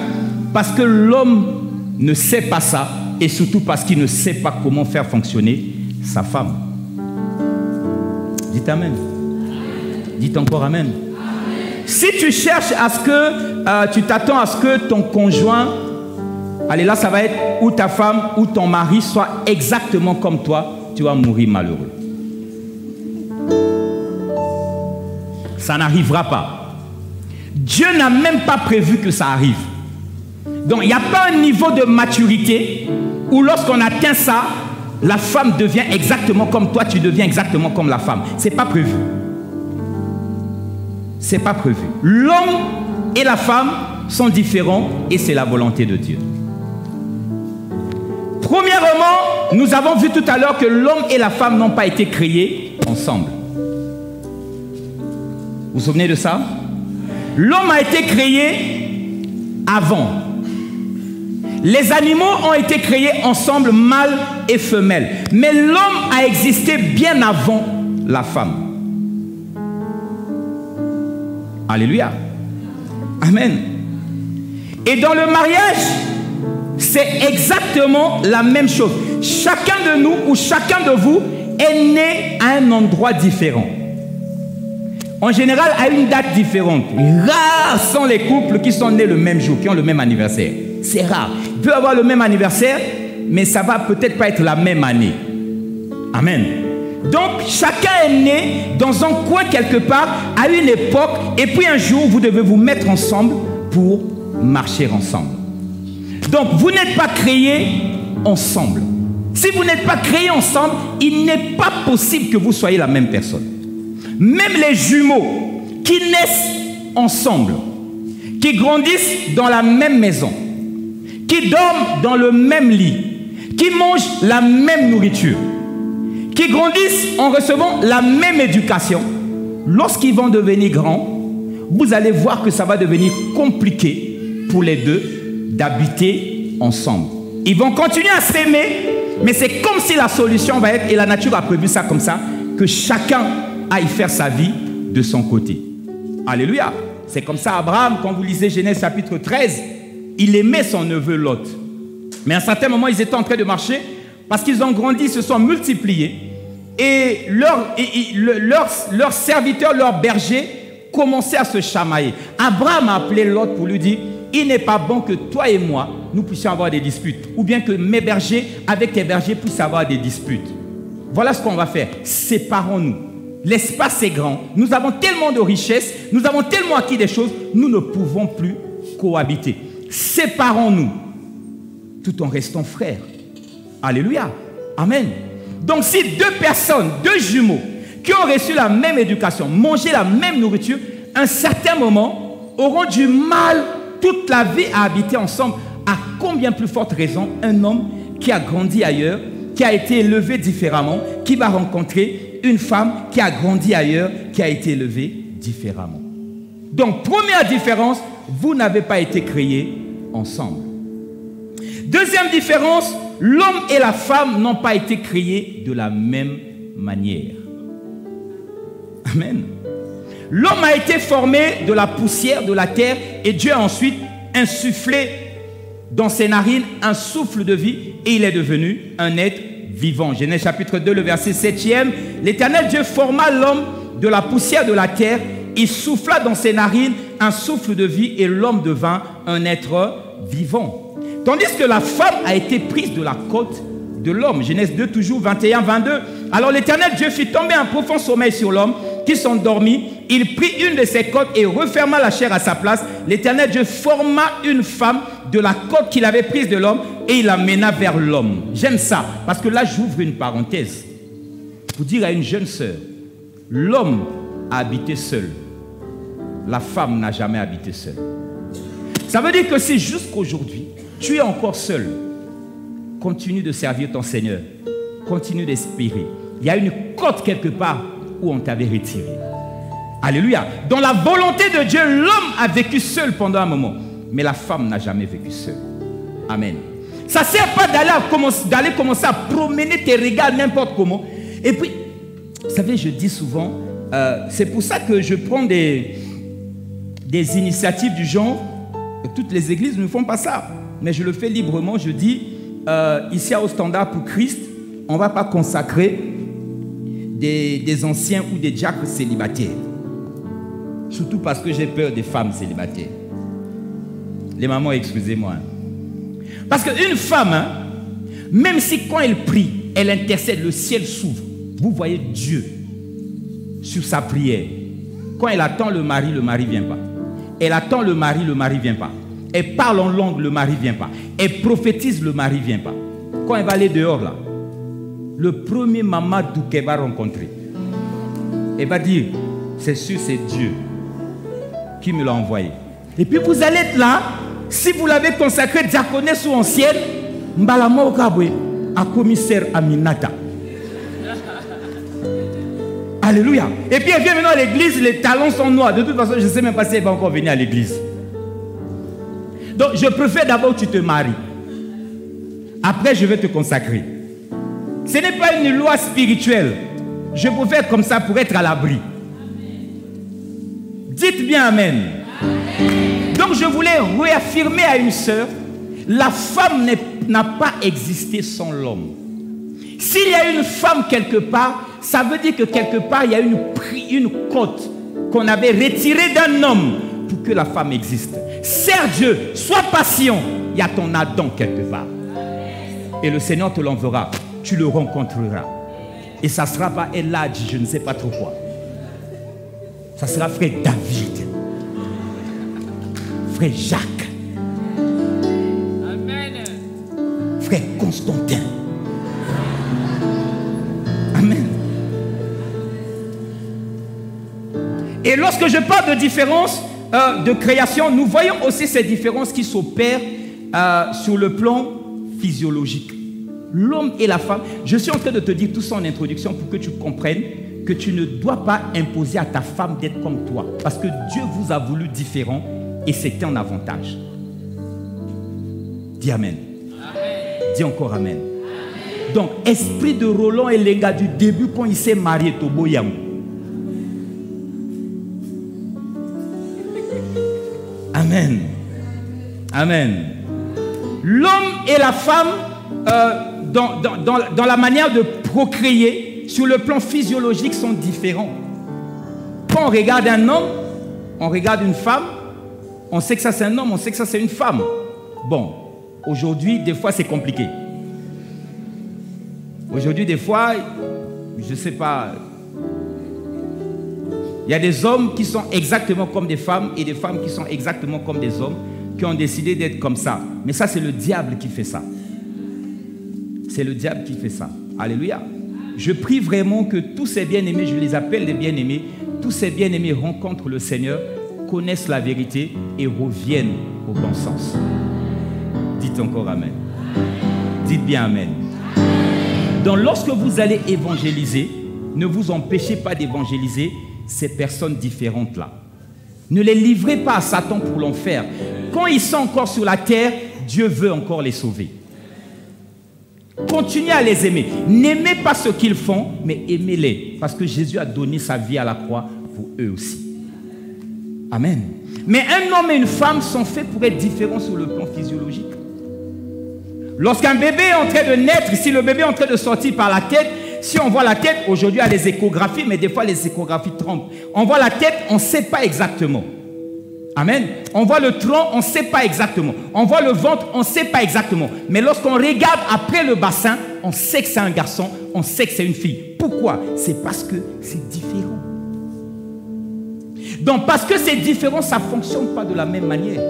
parce que l'homme ne sait pas ça et surtout parce qu'il ne sait pas comment faire fonctionner sa femme. Dites Amen. Dites encore Amen. Si tu cherches à ce que, euh, tu t'attends à ce que ton conjoint, allez là, ça va être ou ta femme ou ton mari soit exactement comme toi, tu vas mourir malheureux. Ça n'arrivera pas. Dieu n'a même pas prévu que ça arrive. Donc il n'y a pas un niveau de maturité où lorsqu'on atteint ça, la femme devient exactement comme toi, tu deviens exactement comme la femme. C'est pas prévu. C'est pas prévu. L'homme et la femme sont différents et c'est la volonté de Dieu. Premièrement, nous avons vu tout à l'heure que l'homme et la femme n'ont pas été créés ensemble. Vous vous souvenez de ça? L'homme a été créé avant. Les animaux ont été créés ensemble, mâle et femelle. Mais l'homme a existé bien avant la femme. Alléluia. Amen. Et dans le mariage, c'est exactement la même chose. Chacun de nous ou chacun de vous est né à un endroit différent. En général, à une date différente. Rares sont les couples qui sont nés le même jour, qui ont le même anniversaire. C'est rare. Il peut avoir le même anniversaire, mais ça va peut-être pas être la même année. Amen. Donc, chacun est né dans un coin quelque part, à une époque, et puis un jour, vous devez vous mettre ensemble pour marcher ensemble. Donc, vous n'êtes pas créés ensemble. Si vous n'êtes pas créés ensemble, il n'est pas possible que vous soyez la même personne. Même les jumeaux qui naissent ensemble, qui grandissent dans la même maison, qui dorment dans le même lit, qui mangent la même nourriture, qui grandissent en recevant la même éducation, lorsqu'ils vont devenir grands, vous allez voir que ça va devenir compliqué pour les deux d'habiter ensemble. Ils vont continuer à s'aimer, mais c'est comme si la solution va être, et la nature a prévu ça comme ça, que chacun aille faire sa vie de son côté. Alléluia. C'est comme ça Abraham, quand vous lisez Genèse chapitre 13, il aimait son neveu Lot. Mais à un certain moment, ils étaient en train de marcher parce qu'ils ont grandi, se sont multipliés. Et leurs leur, serviteurs, leurs bergers, commençaient à se chamailler. Abraham a appelé Lot pour lui dire, il n'est pas bon que toi et moi, nous puissions avoir des disputes. Ou bien que mes bergers, avec tes bergers, puissent avoir des disputes. Voilà ce qu'on va faire. Séparons-nous. L'espace est grand. Nous avons tellement de richesses. Nous avons tellement acquis des choses. Nous ne pouvons plus cohabiter séparons-nous tout en restant frères. Alléluia. Amen. Donc si deux personnes, deux jumeaux, qui ont reçu la même éducation, mangé la même nourriture, à un certain moment, auront du mal toute la vie à habiter ensemble, à combien plus forte raison un homme qui a grandi ailleurs, qui a été élevé différemment, qui va rencontrer une femme qui a grandi ailleurs, qui a été élevée différemment. Donc, première différence, vous n'avez pas été créés ensemble. Deuxième différence, l'homme et la femme n'ont pas été créés de la même manière. Amen. L'homme a été formé de la poussière de la terre et Dieu a ensuite insufflé dans ses narines un souffle de vie et il est devenu un être vivant. Genèse chapitre 2, le verset 7e. L'éternel Dieu forma l'homme de la poussière de la terre, il souffla dans ses narines un souffle de vie et l'homme devint un être vivant. Tandis que la femme a été prise de la côte de l'homme. Genèse 2, toujours 21, 22. Alors l'Éternel Dieu fit tomber un profond sommeil sur l'homme qui s'endormit. Il prit une de ses côtes et referma la chair à sa place. L'Éternel Dieu forma une femme de la côte qu'il avait prise de l'homme et il l'amena vers l'homme. J'aime ça parce que là j'ouvre une parenthèse pour dire à une jeune sœur, l'homme a habité seul. La femme n'a jamais habité seule. Ça veut dire que si jusqu'aujourd'hui, tu es encore seul, continue de servir ton Seigneur. Continue d'espérer. Il y a une côte quelque part où on t'avait retiré. Alléluia. Dans la volonté de Dieu, l'homme a vécu seul pendant un moment. Mais la femme n'a jamais vécu seule. Amen. Ça ne sert pas d'aller commencer à promener tes regards n'importe comment. Et puis, vous savez, je dis souvent, euh, c'est pour ça que je prends des, initiatives du genre. Toutes les églises ne font pas ça. Mais je le fais librement. Je dis, euh, ici au Standard pour Christ, on ne va pas consacrer des, anciens ou des diacres célibataires. Surtout parce que j'ai peur des femmes célibataires. Les mamans, excusez-moi. Parce qu'une femme, hein, même si quand elle prie, elle intercède, le ciel s'ouvre. Vous voyez Dieu sur sa prière. Quand elle attend le mari, le mari ne vient pas. Elle attend le mari, le mari ne vient pas. Elle parle en langue, le mari ne vient pas. Elle prophétise, le mari ne vient pas. Quand elle va aller dehors là, le premier Mamadou qu'elle va rencontrer, elle va dire, c'est sûr, c'est Dieu qui me l'a envoyé. Et puis vous allez être là, si vous l'avez consacré diaconesse ou ancienne, Mbalamo Okabwe, à commissaire Aminata. [laughs] Alléluia. Et puis elle vient maintenant à l'église, les talons sont noirs. De toute façon, je ne sais même pas si elle va encore venir à l'église. Donc je préfère d'abord que tu te maries. Après, je vais te consacrer. Ce n'est pas une loi spirituelle. Je préfère comme ça pour être à l'abri. Dites bien Amen. Donc je voulais réaffirmer à une sœur, la femme n'a pas existé sans l'homme. S'il y a une femme quelque part, ça veut dire que quelque part, il y a une, une côte qu'on avait retirée d'un homme pour que la femme existe. Sers Dieu, sois patient. Il y a ton Adam quelque part. Et le Seigneur te l'enverra. Tu le rencontreras. Et ça sera pas Eladj, je ne sais pas trop quoi. Ça sera frère David. Frère Jacques. Amen. Frère Constantin. Amen. Et lorsque je parle de différence, euh, de création, nous voyons aussi ces différences qui s'opèrent euh, sur le plan physiologique. L'homme et la femme, je suis en train de te dire tout ça en introduction pour que tu comprennes que tu ne dois pas imposer à ta femme d'être comme toi. Parce que Dieu vous a voulu différents et c'était un avantage. Dis Amen. Dis encore Amen. Donc, esprit de Roland et les gars du début quand il s'est marié, Tobo Amen. Amen. L'homme et la femme, euh, dans, la manière de procréer, sur le plan physiologique, sont différents. Quand on regarde un homme, on regarde une femme, on sait que ça c'est un homme, on sait que ça c'est une femme. Bon, aujourd'hui, des fois c'est compliqué. Aujourd'hui, des fois, je ne sais pas, il y a des hommes qui sont exactement comme des femmes et des femmes qui sont exactement comme des hommes qui ont décidé d'être comme ça. Mais ça, c'est le diable qui fait ça. C'est le diable qui fait ça. Alléluia. Je prie vraiment que tous ces bien-aimés, je les appelle des bien-aimés, tous ces bien-aimés rencontrent le Seigneur, connaissent la vérité et reviennent au bon sens. Dites encore Amen. Dites bien Amen. Donc lorsque vous allez évangéliser, ne vous empêchez pas d'évangéliser ces personnes différentes-là. Ne les livrez pas à Satan pour l'enfer. Quand ils sont encore sur la terre, Dieu veut encore les sauver. Continuez à les aimer. N'aimez pas ce qu'ils font, mais aimez-les. Parce que Jésus a donné sa vie à la croix pour eux aussi. Amen. Mais un homme et une femme sont faits pour être différents sur le plan physiologique. Lorsqu'un bébé est en train de naître, si le bébé est en train de sortir par la tête, si on voit la tête, aujourd'hui, il y a les échographies, mais des fois, les échographies trompent. On voit la tête, on ne sait pas exactement. Amen. On voit le tronc, on ne sait pas exactement. On voit le ventre, on ne sait pas exactement. Mais lorsqu'on regarde après le bassin, on sait que c'est un garçon, on sait que c'est une fille. Pourquoi? C'est parce que c'est différent. Donc parce que c'est différent, ça ne fonctionne pas de la même manière.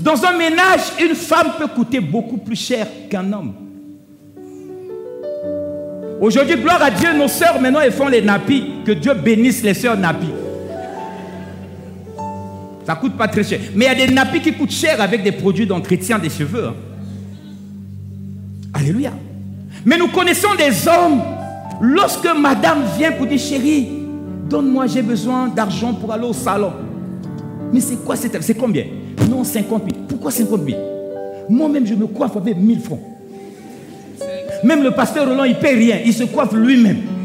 Dans un ménage, une femme peut coûter beaucoup plus cher qu'un homme. Aujourd'hui, gloire à Dieu, nos sœurs maintenant elles font les nappies. Que Dieu bénisse les sœurs nappies. Ça ne coûte pas très cher. Mais il y a des nappies qui coûtent cher avec des produits d'entretien des cheveux. Hein. Alléluia. Mais nous connaissons des hommes. Lorsque madame vient pour dire chérie, donne-moi, j'ai besoin d'argent pour aller au salon. Mais c'est quoi C'est combien? Non, 50 000. Pourquoi 50 000 Moi-même, je me coiffe avec 1000 francs. Même le pasteur Roland, il ne paie rien. Il se coiffe lui-même.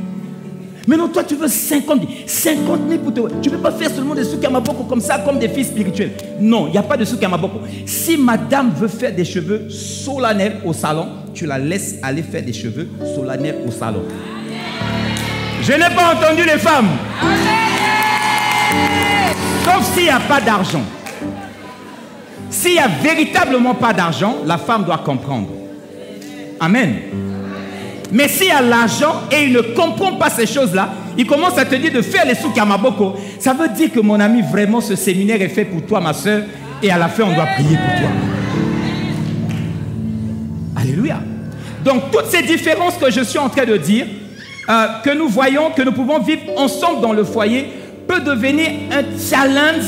Mais non, toi, tu veux 50 000. 50 000 pour te... Tu ne peux pas faire seulement des soukamaboko comme ça, comme des filles spirituelles. Non, il n'y a pas de soukamaboko. Si madame veut faire des cheveux solennels au salon, tu la laisses aller faire des cheveux solennels au salon. Je n'ai pas entendu les femmes. Sauf s'il n'y a pas d'argent. S'il n'y a véritablement pas d'argent, la femme doit comprendre. Amen. Mais s'il y a l'argent et il ne comprend pas ces choses-là, il commence à te dire de faire les sous Kamaboko. Ça veut dire que mon ami, vraiment, ce séminaire est fait pour toi, ma soeur. Et à la fin, on doit prier pour toi. Alléluia. Donc, toutes ces différences que je suis en train de dire, euh, que nous voyons, que nous pouvons vivre ensemble dans le foyer, peut devenir un challenge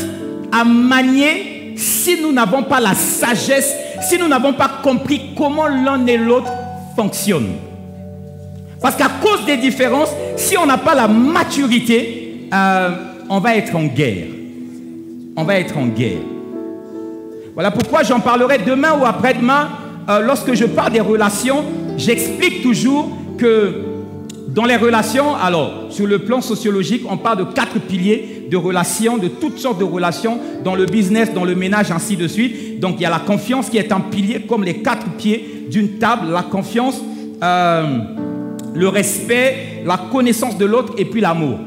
à manier si nous n'avons pas la sagesse, si nous n'avons pas compris comment l'un et l'autre fonctionnent. Parce qu'à cause des différences, si on n'a pas la maturité, euh, on va être en guerre. On va être en guerre. Voilà pourquoi j'en parlerai demain ou après-demain. Euh, lorsque je parle des relations, j'explique toujours que dans les relations, alors sur le plan sociologique, on parle de quatre piliers de relations, de toutes sortes de relations, dans le business, dans le ménage, ainsi de suite. Donc il y a la confiance qui est un pilier comme les quatre pieds d'une table. La confiance, euh, le respect, la connaissance de l'autre et puis l'amour.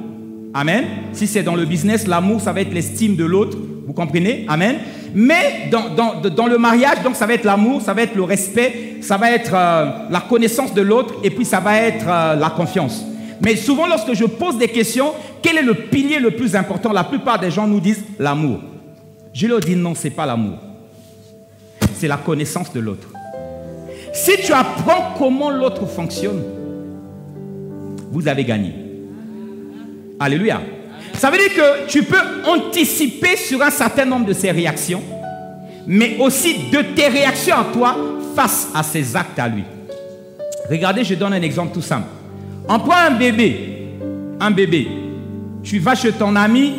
Amen. Si c'est dans le business, l'amour, ça va être l'estime de l'autre. Vous comprenez? Amen. Mais dans, le mariage, donc ça va être l'amour, ça va être le respect, ça va être euh, la connaissance de l'autre et puis ça va être euh, la confiance. Mais souvent, lorsque je pose des questions, quel est le pilier le plus important? La plupart des gens nous disent l'amour. Je leur dis non, ce n'est pas l'amour. C'est la connaissance de l'autre. Si tu apprends comment l'autre fonctionne, vous avez gagné. Alléluia. Ça veut dire que tu peux anticiper sur un certain nombre de ses réactions, mais aussi de tes réactions à toi face à ses actes à lui. Regardez, je donne un exemple tout simple. On prend un bébé, un bébé. Tu vas chez ton ami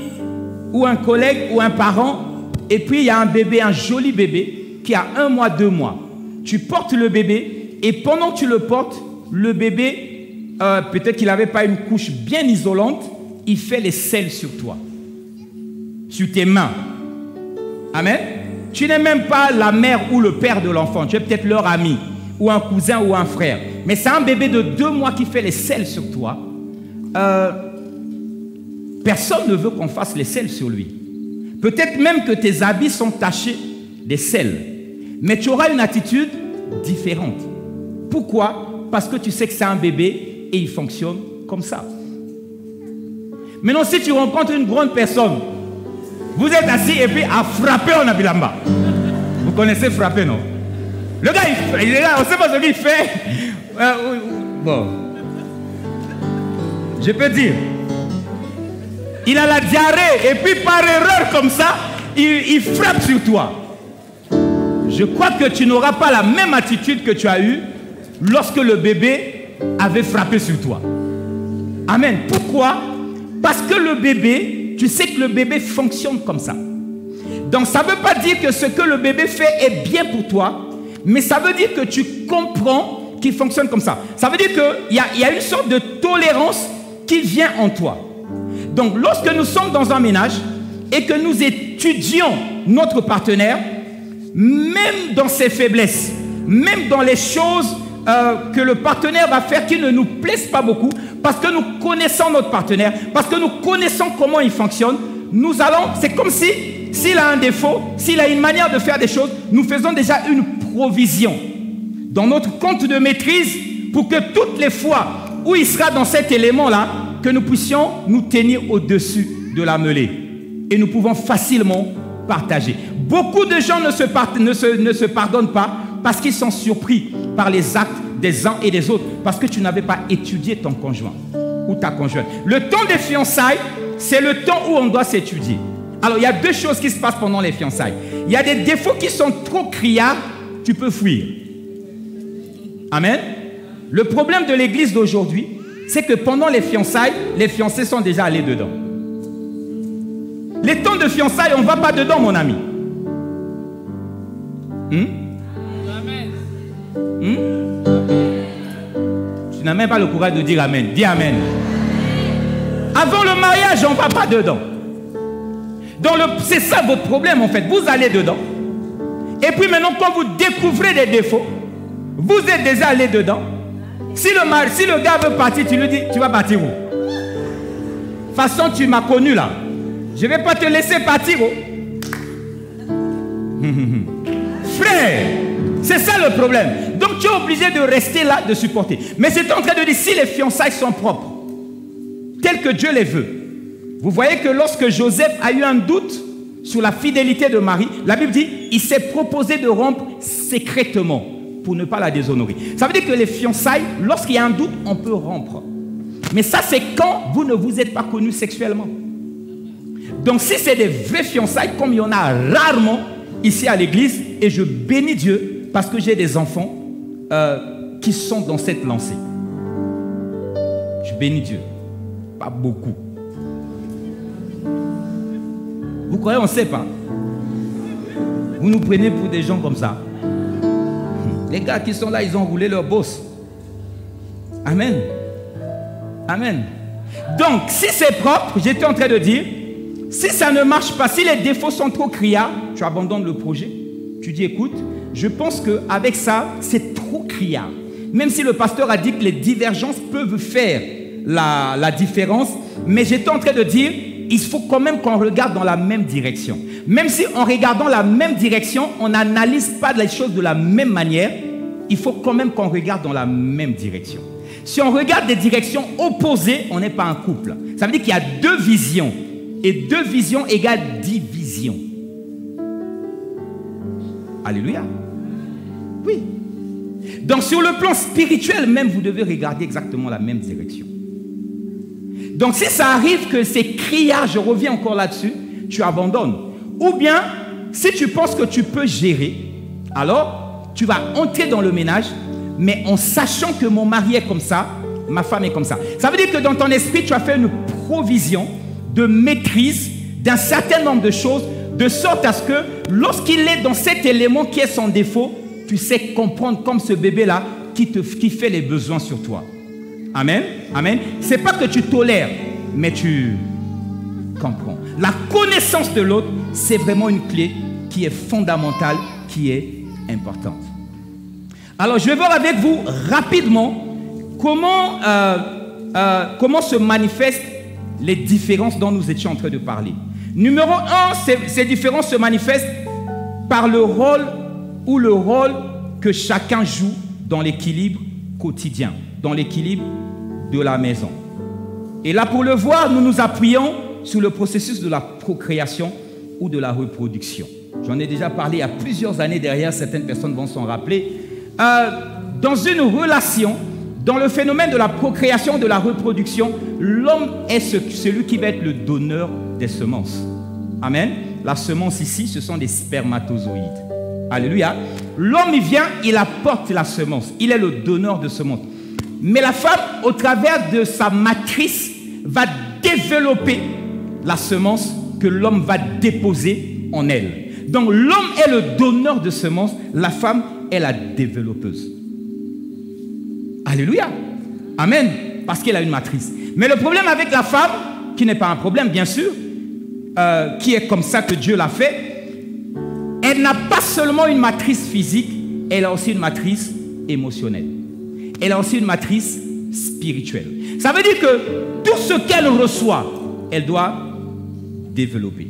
ou un collègue ou un parent, et puis il y a un bébé, un joli bébé, qui a un mois, deux mois. Tu portes le bébé, et pendant que tu le portes, le bébé euh, peut-être qu'il n'avait pas une couche bien isolante, il fait les selles sur toi, sur tes mains. Amen. Tu n'es même pas la mère ou le père de l'enfant, tu es peut-être leur ami, ou un cousin ou un frère. Mais c'est un bébé de deux mois qui fait les selles sur toi. Euh, personne ne veut qu'on fasse les selles sur lui. Peut-être même que tes habits sont tachés des selles. Mais tu auras une attitude différente. Pourquoi? Parce que tu sais que c'est un bébé et il fonctionne comme ça. Maintenant, si tu rencontres une grande personne, vous êtes assis et puis à frapper en abilamba. Vous connaissez frapper, non? Le gars, il, est là, on ne sait pas ce qu'il fait. Euh, bon. Je peux dire. Il a la diarrhée et puis par erreur comme ça, il, il frappe sur toi. Je crois que tu n'auras pas la même attitude que tu as eue lorsque le bébé avait frappé sur toi. Amen. Pourquoi? Parce que le bébé, tu sais que le bébé fonctionne comme ça. Donc ça ne veut pas dire que ce que le bébé fait est bien pour toi, mais ça veut dire que tu comprends qu'il fonctionne comme ça. Ça veut dire qu'il y, y a une sorte de tolérance qui vient en toi. Donc lorsque nous sommes dans un ménage et que nous étudions notre partenaire, même dans ses faiblesses, même dans les choses euh, que le partenaire va faire qui ne nous plaise pas beaucoup, parce que nous connaissons notre partenaire, parce que nous connaissons comment il fonctionne, nous allons, c'est comme si, s'il a un défaut, s'il a une manière de faire des choses, nous faisons déjà une provision dans notre compte de maîtrise pour que toutes les fois où il sera dans cet élément-là, que nous puissions nous tenir au-dessus de la mêlée. Et nous pouvons facilement partager. Beaucoup de gens ne se, ne se, ne se pardonnent pas parce qu'ils sont surpris par les actes des uns et des autres, parce que tu n'avais pas étudié ton conjoint ou ta conjointe. Le temps des fiançailles, c'est le temps où on doit s'étudier. Alors, il y a deux choses qui se passent pendant les fiançailles. Il y a des défauts qui sont trop criards, tu peux fuir. Amen. Le problème de l'église d'aujourd'hui, c'est que pendant les fiançailles, les fiancés sont déjà allés dedans. Les temps de fiançailles, on ne va pas dedans, mon ami. Hmm? Hmm? Tu n'as même pas le courage de dire Amen. Dis Amen. Avant le mariage, on ne va pas dedans. C'est ça votre problème en fait. Vous allez dedans. Et puis maintenant, quand vous découvrez des défauts, vous êtes déjà allé dedans. Si le, si le gars veut partir, tu lui dis, tu vas partir où? De toute façon, tu m'as connu là. Je ne vais pas te laisser partir. Oh. [laughs] Frère, c'est ça le problème. Tu es obligé de rester là, de supporter. Mais c'est en train de dire, si les fiançailles sont propres, telles que Dieu les veut, vous voyez que lorsque Joseph a eu un doute sur la fidélité de Marie, la Bible dit, il s'est proposé de rompre secrètement pour ne pas la déshonorer. Ça veut dire que les fiançailles, lorsqu'il y a un doute, on peut rompre. Mais ça, c'est quand vous ne vous êtes pas connus sexuellement. Donc si c'est des vrais fiançailles, comme il y en a rarement ici à l'église, et je bénis Dieu parce que j'ai des enfants euh, qui sont dans cette lancée. Je bénis Dieu. Pas beaucoup. Vous croyez, on ne sait pas. Vous nous prenez pour des gens comme ça. Les gars qui sont là, ils ont roulé leur boss. Amen. Amen. Donc, si c'est propre, j'étais en train de dire, si ça ne marche pas, si les défauts sont trop criards, tu abandonnes le projet. Tu dis, écoute, je pense qu'avec ça, c'est trop criard. Même si le pasteur a dit que les divergences peuvent faire la, différence, mais j'étais en train de dire, il faut quand même qu'on regarde dans la même direction. Même si en regardant la même direction, on n'analyse pas les choses de la même manière, il faut quand même qu'on regarde dans la même direction. Si on regarde des directions opposées, on n'est pas un couple. Ça veut dire qu'il y a deux visions. Et deux visions égale division. Alléluia. Oui. Donc sur le plan spirituel même, vous devez regarder exactement la même direction. Donc si ça arrive que c'est criard, je reviens encore là-dessus, tu abandonnes. Ou bien, si tu penses que tu peux gérer, alors tu vas entrer dans le ménage, mais en sachant que mon mari est comme ça, ma femme est comme ça. Ça veut dire que dans ton esprit, tu as fait une provision de maîtrise d'un certain nombre de choses, de sorte à ce que lorsqu'il est dans cet élément qui est son défaut, tu sais comprendre comme ce bébé-là qui, fait les besoins sur toi. Amen. Amen. C'est pas que tu tolères, mais tu comprends. La connaissance de l'autre, c'est vraiment une clé qui est fondamentale, qui est importante. Alors, je vais voir avec vous rapidement comment, euh, euh, comment se manifestent les différences dont nous étions en train de parler. Numéro un, ces différences se manifestent par le rôle ou le rôle que chacun joue dans l'équilibre quotidien dans l'équilibre de la maison. Et là, pour le voir, nous nous appuyons sur le processus de la procréation ou de la reproduction. J'en ai déjà parlé il y a plusieurs années derrière, certaines personnes vont s'en rappeler. Euh, dans une relation, dans le phénomène de la procréation, de la reproduction, l'homme est celui qui va être le donneur des semences. Amen. La semence ici, ce sont des spermatozoïdes. Alléluia. L'homme, il vient, il apporte la semence. Il est le donneur de semences. Mais la femme, au travers de sa matrice, va développer la semence que l'homme va déposer en elle. Donc l'homme est le donneur de semences, la femme est la développeuse. Alléluia. Amen. Parce qu'elle a une matrice. Mais le problème avec la femme, qui n'est pas un problème bien sûr, euh, qui est comme ça que Dieu l'a fait, elle n'a pas seulement une matrice physique, elle a aussi une matrice émotionnelle elle a aussi une matrice spirituelle. Ça veut dire que tout ce qu'elle reçoit, elle doit développer.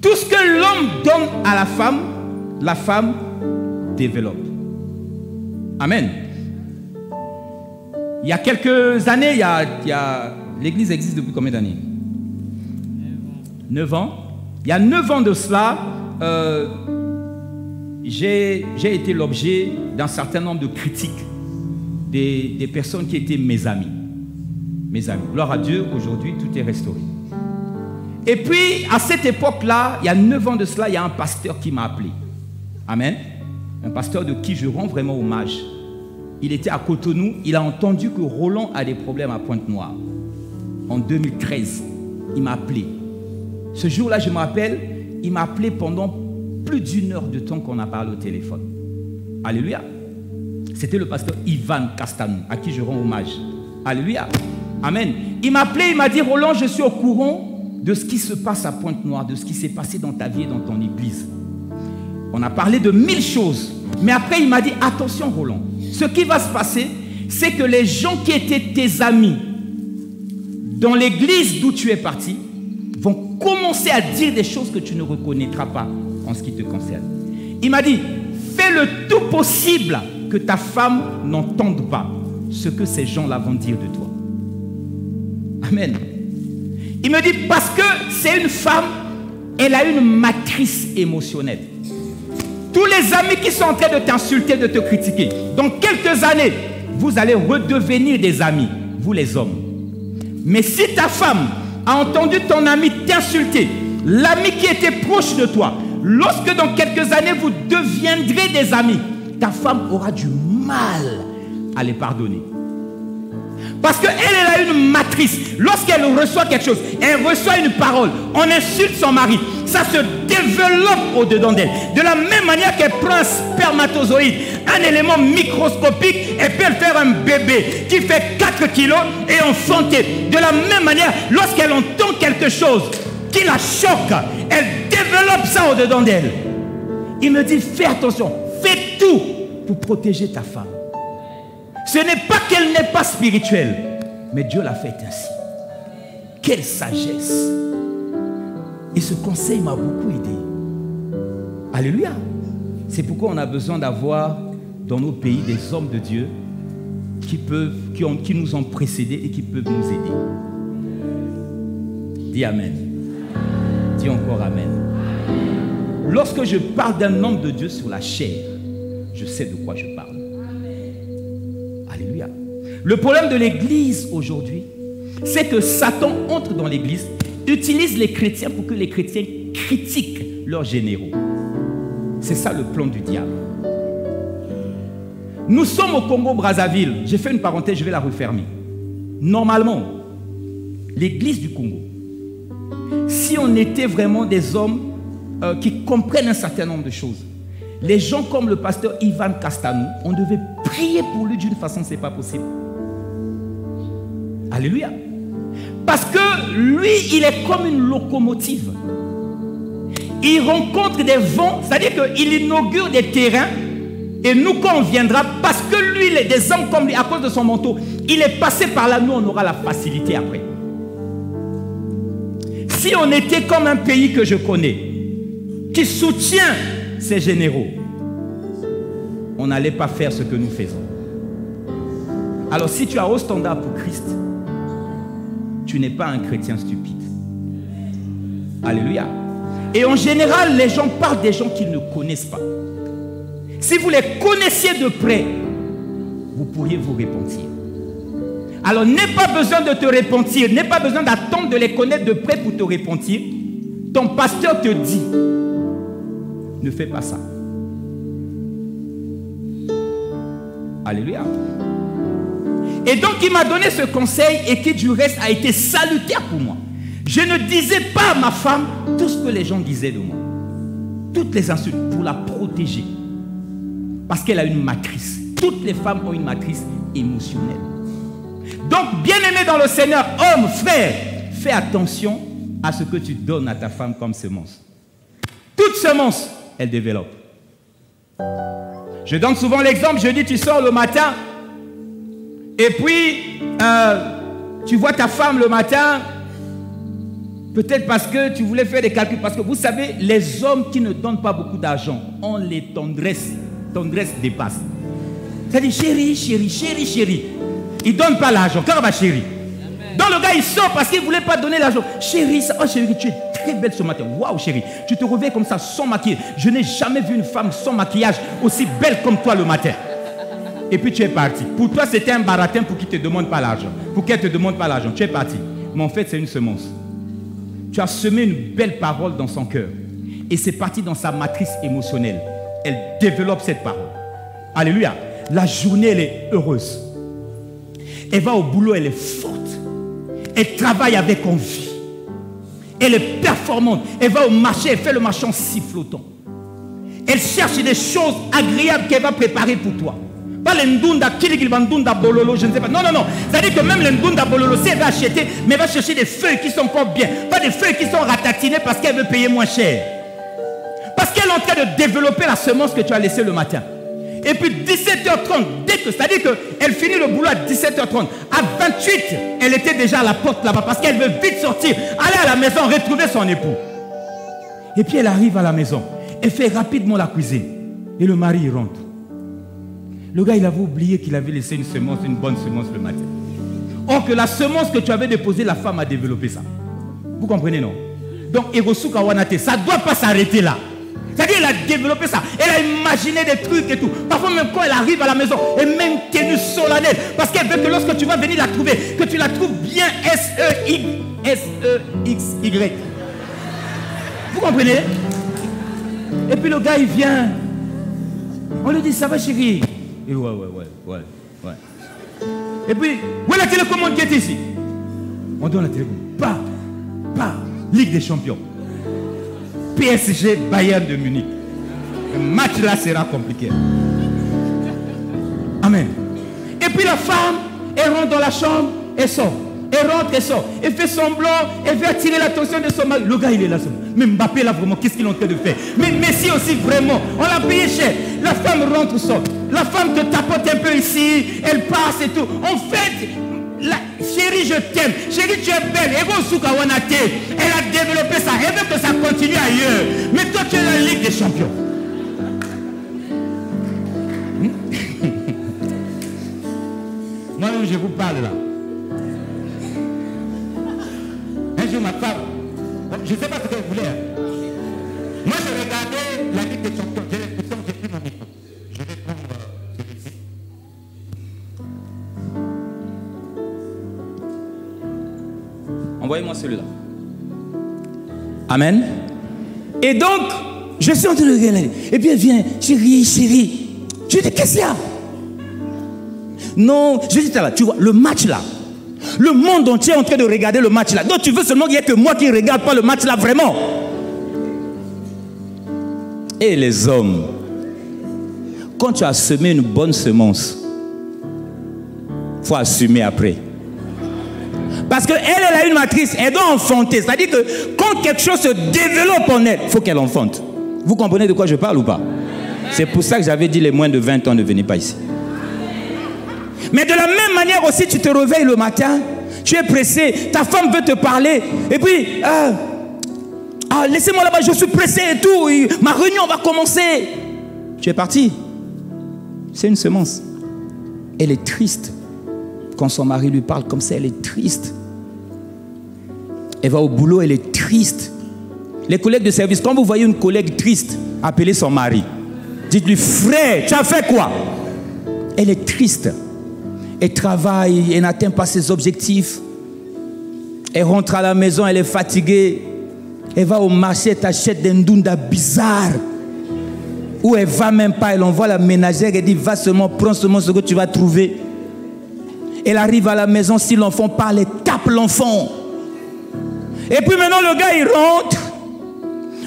Tout ce que l'homme donne à la femme, la femme développe. Amen. Il y a quelques années, l'Église existe depuis combien d'années? Neuf ans. Il y a neuf ans de cela, euh, j'ai été l'objet d'un certain nombre de critiques des, personnes qui étaient mes amis. Mes amis. Gloire à Dieu, aujourd'hui, tout est restauré. Et puis, à cette époque-là, il y a neuf ans de cela, il y a un pasteur qui m'a appelé. Amen. Un pasteur de qui je rends vraiment hommage. Il était à Cotonou, il a entendu que Roland a des problèmes à Pointe-Noire. En 2013, il m'a appelé. Ce jour-là, je me rappelle, il m'a appelé pendant plus d'une heure de temps qu'on a parlé au téléphone. Alléluia. C'était le pasteur Ivan Castanou, à qui je rends hommage. Alléluia. Amen. Il m'a appelé, il m'a dit, Roland, je suis au courant de ce qui se passe à Pointe-Noire, de ce qui s'est passé dans ta vie et dans ton église. On a parlé de mille choses. Mais après, il m'a dit, attention Roland, ce qui va se passer, c'est que les gens qui étaient tes amis dans l'église d'où tu es parti vont commencer à dire des choses que tu ne reconnaîtras pas en ce qui te concerne. Il m'a dit, fais le tout possible que ta femme n'entende pas ce que ces gens-là vont dire de toi. Amen. Il me dit, parce que c'est une femme, elle a une matrice émotionnelle. Tous les amis qui sont en train de t'insulter, de te critiquer, dans quelques années, vous allez redevenir des amis, vous les hommes. Mais si ta femme a entendu ton ami t'insulter, l'ami qui était proche de toi, lorsque dans quelques années vous deviendrez des amis, ta femme aura du mal à les pardonner. Parce qu'elle, elle a une matrice. Lorsqu'elle reçoit quelque chose, elle reçoit une parole, on insulte son mari. Ça se développe au-dedans d'elle. De la même manière qu'elle prend un spermatozoïde, un élément microscopique, elle peut faire un bébé qui fait 4 kilos et enfanter. De la même manière, lorsqu'elle entend quelque chose qui la choque, elle développe ça au-dedans d'elle. Il me dit, fais attention, fais tout pour protéger ta femme. Ce n'est pas qu'elle n'est pas spirituelle, mais Dieu l'a fait ainsi. Quelle sagesse. Et ce conseil m'a beaucoup aidé. Alléluia. C'est pourquoi on a besoin d'avoir dans nos pays des hommes de Dieu qui, peuvent, qui, ont, qui nous ont précédés et qui peuvent nous aider. Dis Amen. Dis encore Amen. Lorsque je parle d'un homme de Dieu sur la chair, je sais de quoi je parle. Alléluia. Le problème de l'Église aujourd'hui, c'est que Satan entre dans l'Église, utilise les chrétiens pour que les chrétiens critiquent leurs généraux. C'est ça le plan du diable. Nous sommes au Congo-Brazzaville. J'ai fait une parenthèse, je vais la refermer. Normalement, l'Église du Congo, si on était vraiment des hommes euh, qui comprennent un certain nombre de choses, les gens comme le pasteur Ivan Castanou, on devait prier pour lui d'une façon, c'est pas possible. Alléluia. Parce que lui, il est comme une locomotive. Il rencontre des vents, c'est-à-dire qu'il inaugure des terrains. Et nous, quand on viendra, parce que lui, il est des hommes comme lui, à cause de son manteau, il est passé par là, nous, on aura la facilité après. Si on était comme un pays que je connais, qui soutient ses généraux, on n'allait pas faire ce que nous faisons. Alors si tu as haut standard pour Christ, tu n'es pas un chrétien stupide. Alléluia. Et en général, les gens parlent des gens qu'ils ne connaissent pas. Si vous les connaissiez de près, vous pourriez vous repentir. Alors, n'aie pas besoin de te repentir, n'aie pas besoin d'attendre de les connaître de près pour te repentir. Ton pasteur te dit, ne fais pas ça. Alléluia. Et donc il m'a donné ce conseil et qui du reste a été salutaire pour moi. Je ne disais pas à ma femme tout ce que les gens disaient de moi. Toutes les insultes pour la protéger. Parce qu'elle a une matrice. Toutes les femmes ont une matrice émotionnelle. Donc, bien aimé dans le Seigneur, homme, frère, fais attention à ce que tu donnes à ta femme comme semence. Toute semence, elle développe. Je donne souvent l'exemple, je dis, tu sors le matin, et puis, euh, tu vois ta femme le matin, Peut-être parce que tu voulais faire des calculs. Parce que vous savez, les hommes qui ne donnent pas beaucoup d'argent ont les tendresses. Tendresse dépasse. C'est-à-dire, chérie, chérie, chérie, chérie. Il ne donne pas l'argent. Quand va chérie? Donc le gars, il sort parce qu'il ne voulait pas donner l'argent. Chérie, oh chérie, tu es très belle ce matin. Waouh, chérie. Tu te réveilles comme ça, sans maquillage. Je n'ai jamais vu une femme sans maquillage aussi belle comme toi le matin. Et puis tu es parti. Pour toi, c'était un baratin pour qu'il ne te demande pas l'argent. Pour qu'elle ne te demande pas l'argent. Tu es parti. Mais en fait, c'est une semence. Tu as semé une belle parole dans son cœur. Et c'est parti dans sa matrice émotionnelle. Elle développe cette parole. Alléluia. La journée, elle est heureuse. Elle va au boulot, elle est forte. Elle travaille avec envie. Elle est performante. Elle va au marché, elle fait le marché en sifflotant. Elle cherche des choses agréables qu'elle va préparer pour toi. Pas les ndunda, ndunda bololo, je ne sais pas. Non, non, non. C'est-à-dire que même les ndunda bololo, si elle va acheter, mais elle va chercher des feuilles qui sont pas bien. Pas des feuilles qui sont ratatinées parce qu'elle veut payer moins cher. Parce qu'elle est en train de développer la semence que tu as laissée le matin. Et puis 17h30, dès que, c'est-à-dire qu'elle finit le boulot à 17h30. À 28, elle était déjà à la porte là-bas parce qu'elle veut vite sortir, aller à la maison, retrouver son époux. Et puis elle arrive à la maison. Elle fait rapidement la cuisine. Et le mari rentre. Le gars, il avait oublié qu'il avait laissé une semence, une bonne semence le matin. Or que la semence que tu avais déposée, la femme a développé ça. Vous comprenez, non? Donc, Erosuka Wanate, ça ne doit pas s'arrêter là. C'est-à-dire, elle a développé ça. Elle a imaginé des trucs et tout. Parfois, même quand elle arrive à la maison, elle même tenue solennelle. Parce qu'elle veut que lorsque tu vas venir la trouver, que tu la trouves bien S-E-X-Y. Vous comprenez? Et puis le gars, il vient. On lui dit, ça va chérie? Et ouais, ouais, ouais, ouais, ouais. Et puis, où est la télécommande qui est ici On donne la télécommande. Pas, pas, Ligue des champions. PSG Bayern de Munich. Le match là sera compliqué. Amen. Et puis la femme, elle rentre dans la chambre et sort. Elle rentre et sort. Elle fait semblant, elle veut attirer l'attention de son mari. Le gars, il est là. Mais Mbappé, là, vraiment, qu'est-ce qu'il est en train de faire? Mais Messi aussi, vraiment, on l'a payé cher. La femme rentre, sort. La femme te tapote un peu ici, elle passe et tout. En fait, la, chérie, je t'aime. Chérie, tu es belle. Elle a développé ça. Elle veut que ça continue ailleurs. Mais toi, tu es la Ligue des champions. [laughs] Moi, je vous parle là. Un jour, ma femme, je ne sais pas ce qu'elle voulait. Hein. Moi, je regardais la Envoyez-moi celui-là. Amen. Et donc, je suis en train de regarder. Et puis elle vient, chérie, chérie. Je dis, qu'est-ce qu'il y a? Non, je dis, là, tu vois, le match là. Le monde entier est en train de regarder le match là. Donc tu veux seulement qu'il n'y ait que moi qui ne regarde pas le match là vraiment? Et les hommes, quand tu as semé une bonne semence, il faut assumer après. Parce qu'elle, elle a une matrice, elle doit enfanter. C'est-à-dire que quand quelque chose se développe en elle, il faut qu'elle enfante. Vous comprenez de quoi je parle ou pas? C'est pour ça que j'avais dit les moins de 20 ans ne venez pas ici. Mais de la même manière aussi, tu te réveilles le matin, tu es pressé, ta femme veut te parler, et puis, ah, ah laissez-moi là-bas, je suis pressé et tout, ma réunion va commencer. Tu es parti. C'est une semence. Elle est triste. Quand son mari lui parle comme ça, elle est triste. Elle va au boulot, elle est triste. Les collègues de service, quand vous voyez une collègue triste, appelez son mari. Dites-lui, frère, tu as fait quoi? Elle est triste. Elle travaille, elle n'atteint pas ses objectifs. Elle rentre à la maison, elle est fatiguée. Elle va au marché, elle t'achète des ndunda bizarres. Ou elle va même pas, elle envoie la ménagère, elle dit va seulement, prends seulement ce que tu vas trouver. Elle arrive à la maison, si l'enfant parle, elle tape l'enfant. Et puis maintenant, le gars, il rentre.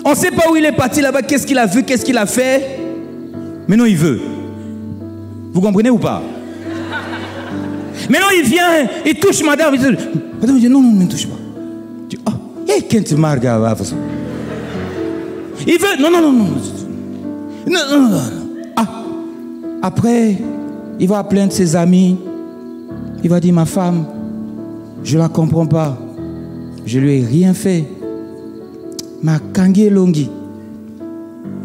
On ne sait pas où il est parti là-bas, qu'est-ce qu'il a vu, qu'est-ce qu'il a fait. Maintenant, il veut. Vous comprenez ou pas? Maintenant, il vient, il touche madame. Il dit, madame, dit non, non, ne touche pas. Il dit, oh, et quand tu Il veut, non, non, non, non. Non, non, non. Ah. Après, il va de ses amis. Il va dire, ma femme, je ne la comprends pas. Je lui ai rien fait. Makangi Longi.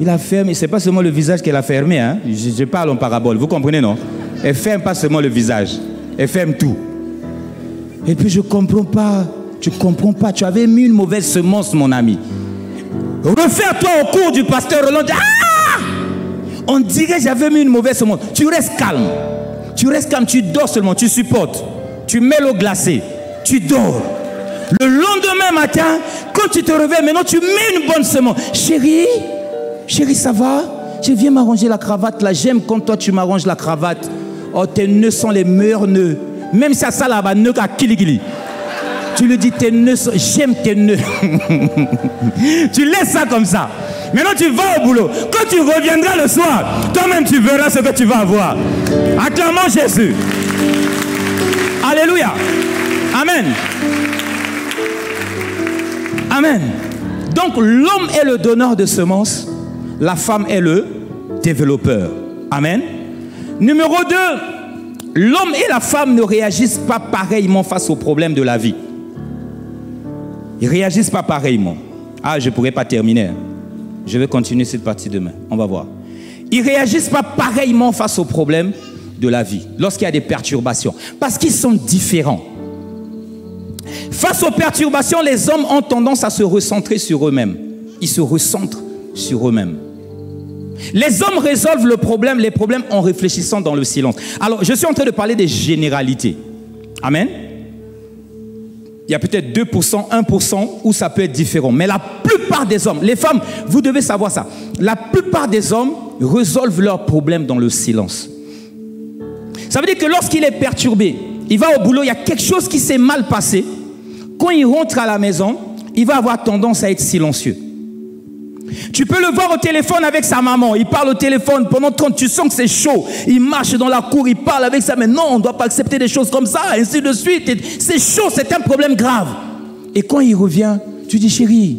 Il a fermé, c'est pas seulement le visage qu'elle a fermé, hein. je, je, parle en parabole, vous comprenez, non? Elle ferme pas seulement le visage, elle ferme tout. Et puis je comprends pas, tu comprends pas, tu avais mis une mauvaise semence, mon ami. Refaire-toi au cours du pasteur Roland. Ah On dirait que j'avais mis une mauvaise semence. Tu restes calme. Tu restes calme, tu dors seulement, tu supportes. Tu mets l'eau glacée, tu dors. Le lendemain matin, quand tu te réveilles, maintenant tu mets une bonne semence. Chérie, chérie, ça va? Je viens m'arranger la cravate là. J'aime quand toi tu m'arranges la cravate. Oh, tes nœuds sont les meilleurs nœuds. Même si ça là-bas, nœud à Kiligili. Tu lui dis tes nœuds, j'aime tes nœuds. [laughs] tu laisses ça comme ça. Maintenant tu vas au boulot. Quand tu reviendras le soir, toi-même tu verras ce que tu vas avoir. Acclamons Jésus. Alléluia. Amen. Amen. Donc l'homme est le donneur de semences, la femme est le développeur. Amen. Numéro 2, l'homme et la femme ne réagissent pas pareillement face aux problèmes de la vie. Ils ne réagissent pas pareillement. Ah, je ne pourrais pas terminer. Hein. Je vais continuer cette partie demain. On va voir. Ils ne réagissent pas pareillement face aux problèmes de la vie, lorsqu'il y a des perturbations, parce qu'ils sont différents. Face aux perturbations, les hommes ont tendance à se recentrer sur eux-mêmes. Ils se recentrent sur eux-mêmes. Les hommes résolvent le problème, les problèmes en réfléchissant dans le silence. Alors, je suis en train de parler des généralités. Amen. Il y a peut-être 2%, 1% où ça peut être différent. Mais la plupart des hommes, les femmes, vous devez savoir ça. La plupart des hommes résolvent leurs problèmes dans le silence. Ça veut dire que lorsqu'il est perturbé, il va au boulot, il y a quelque chose qui s'est mal passé. Quand il rentre à la maison, il va avoir tendance à être silencieux. Tu peux le voir au téléphone avec sa maman. Il parle au téléphone pendant 30, tu sens que c'est chaud. Il marche dans la cour, il parle avec sa mère. Non, on ne doit pas accepter des choses comme ça, ainsi de suite. C'est chaud, c'est un problème grave. Et quand il revient, tu dis, chérie,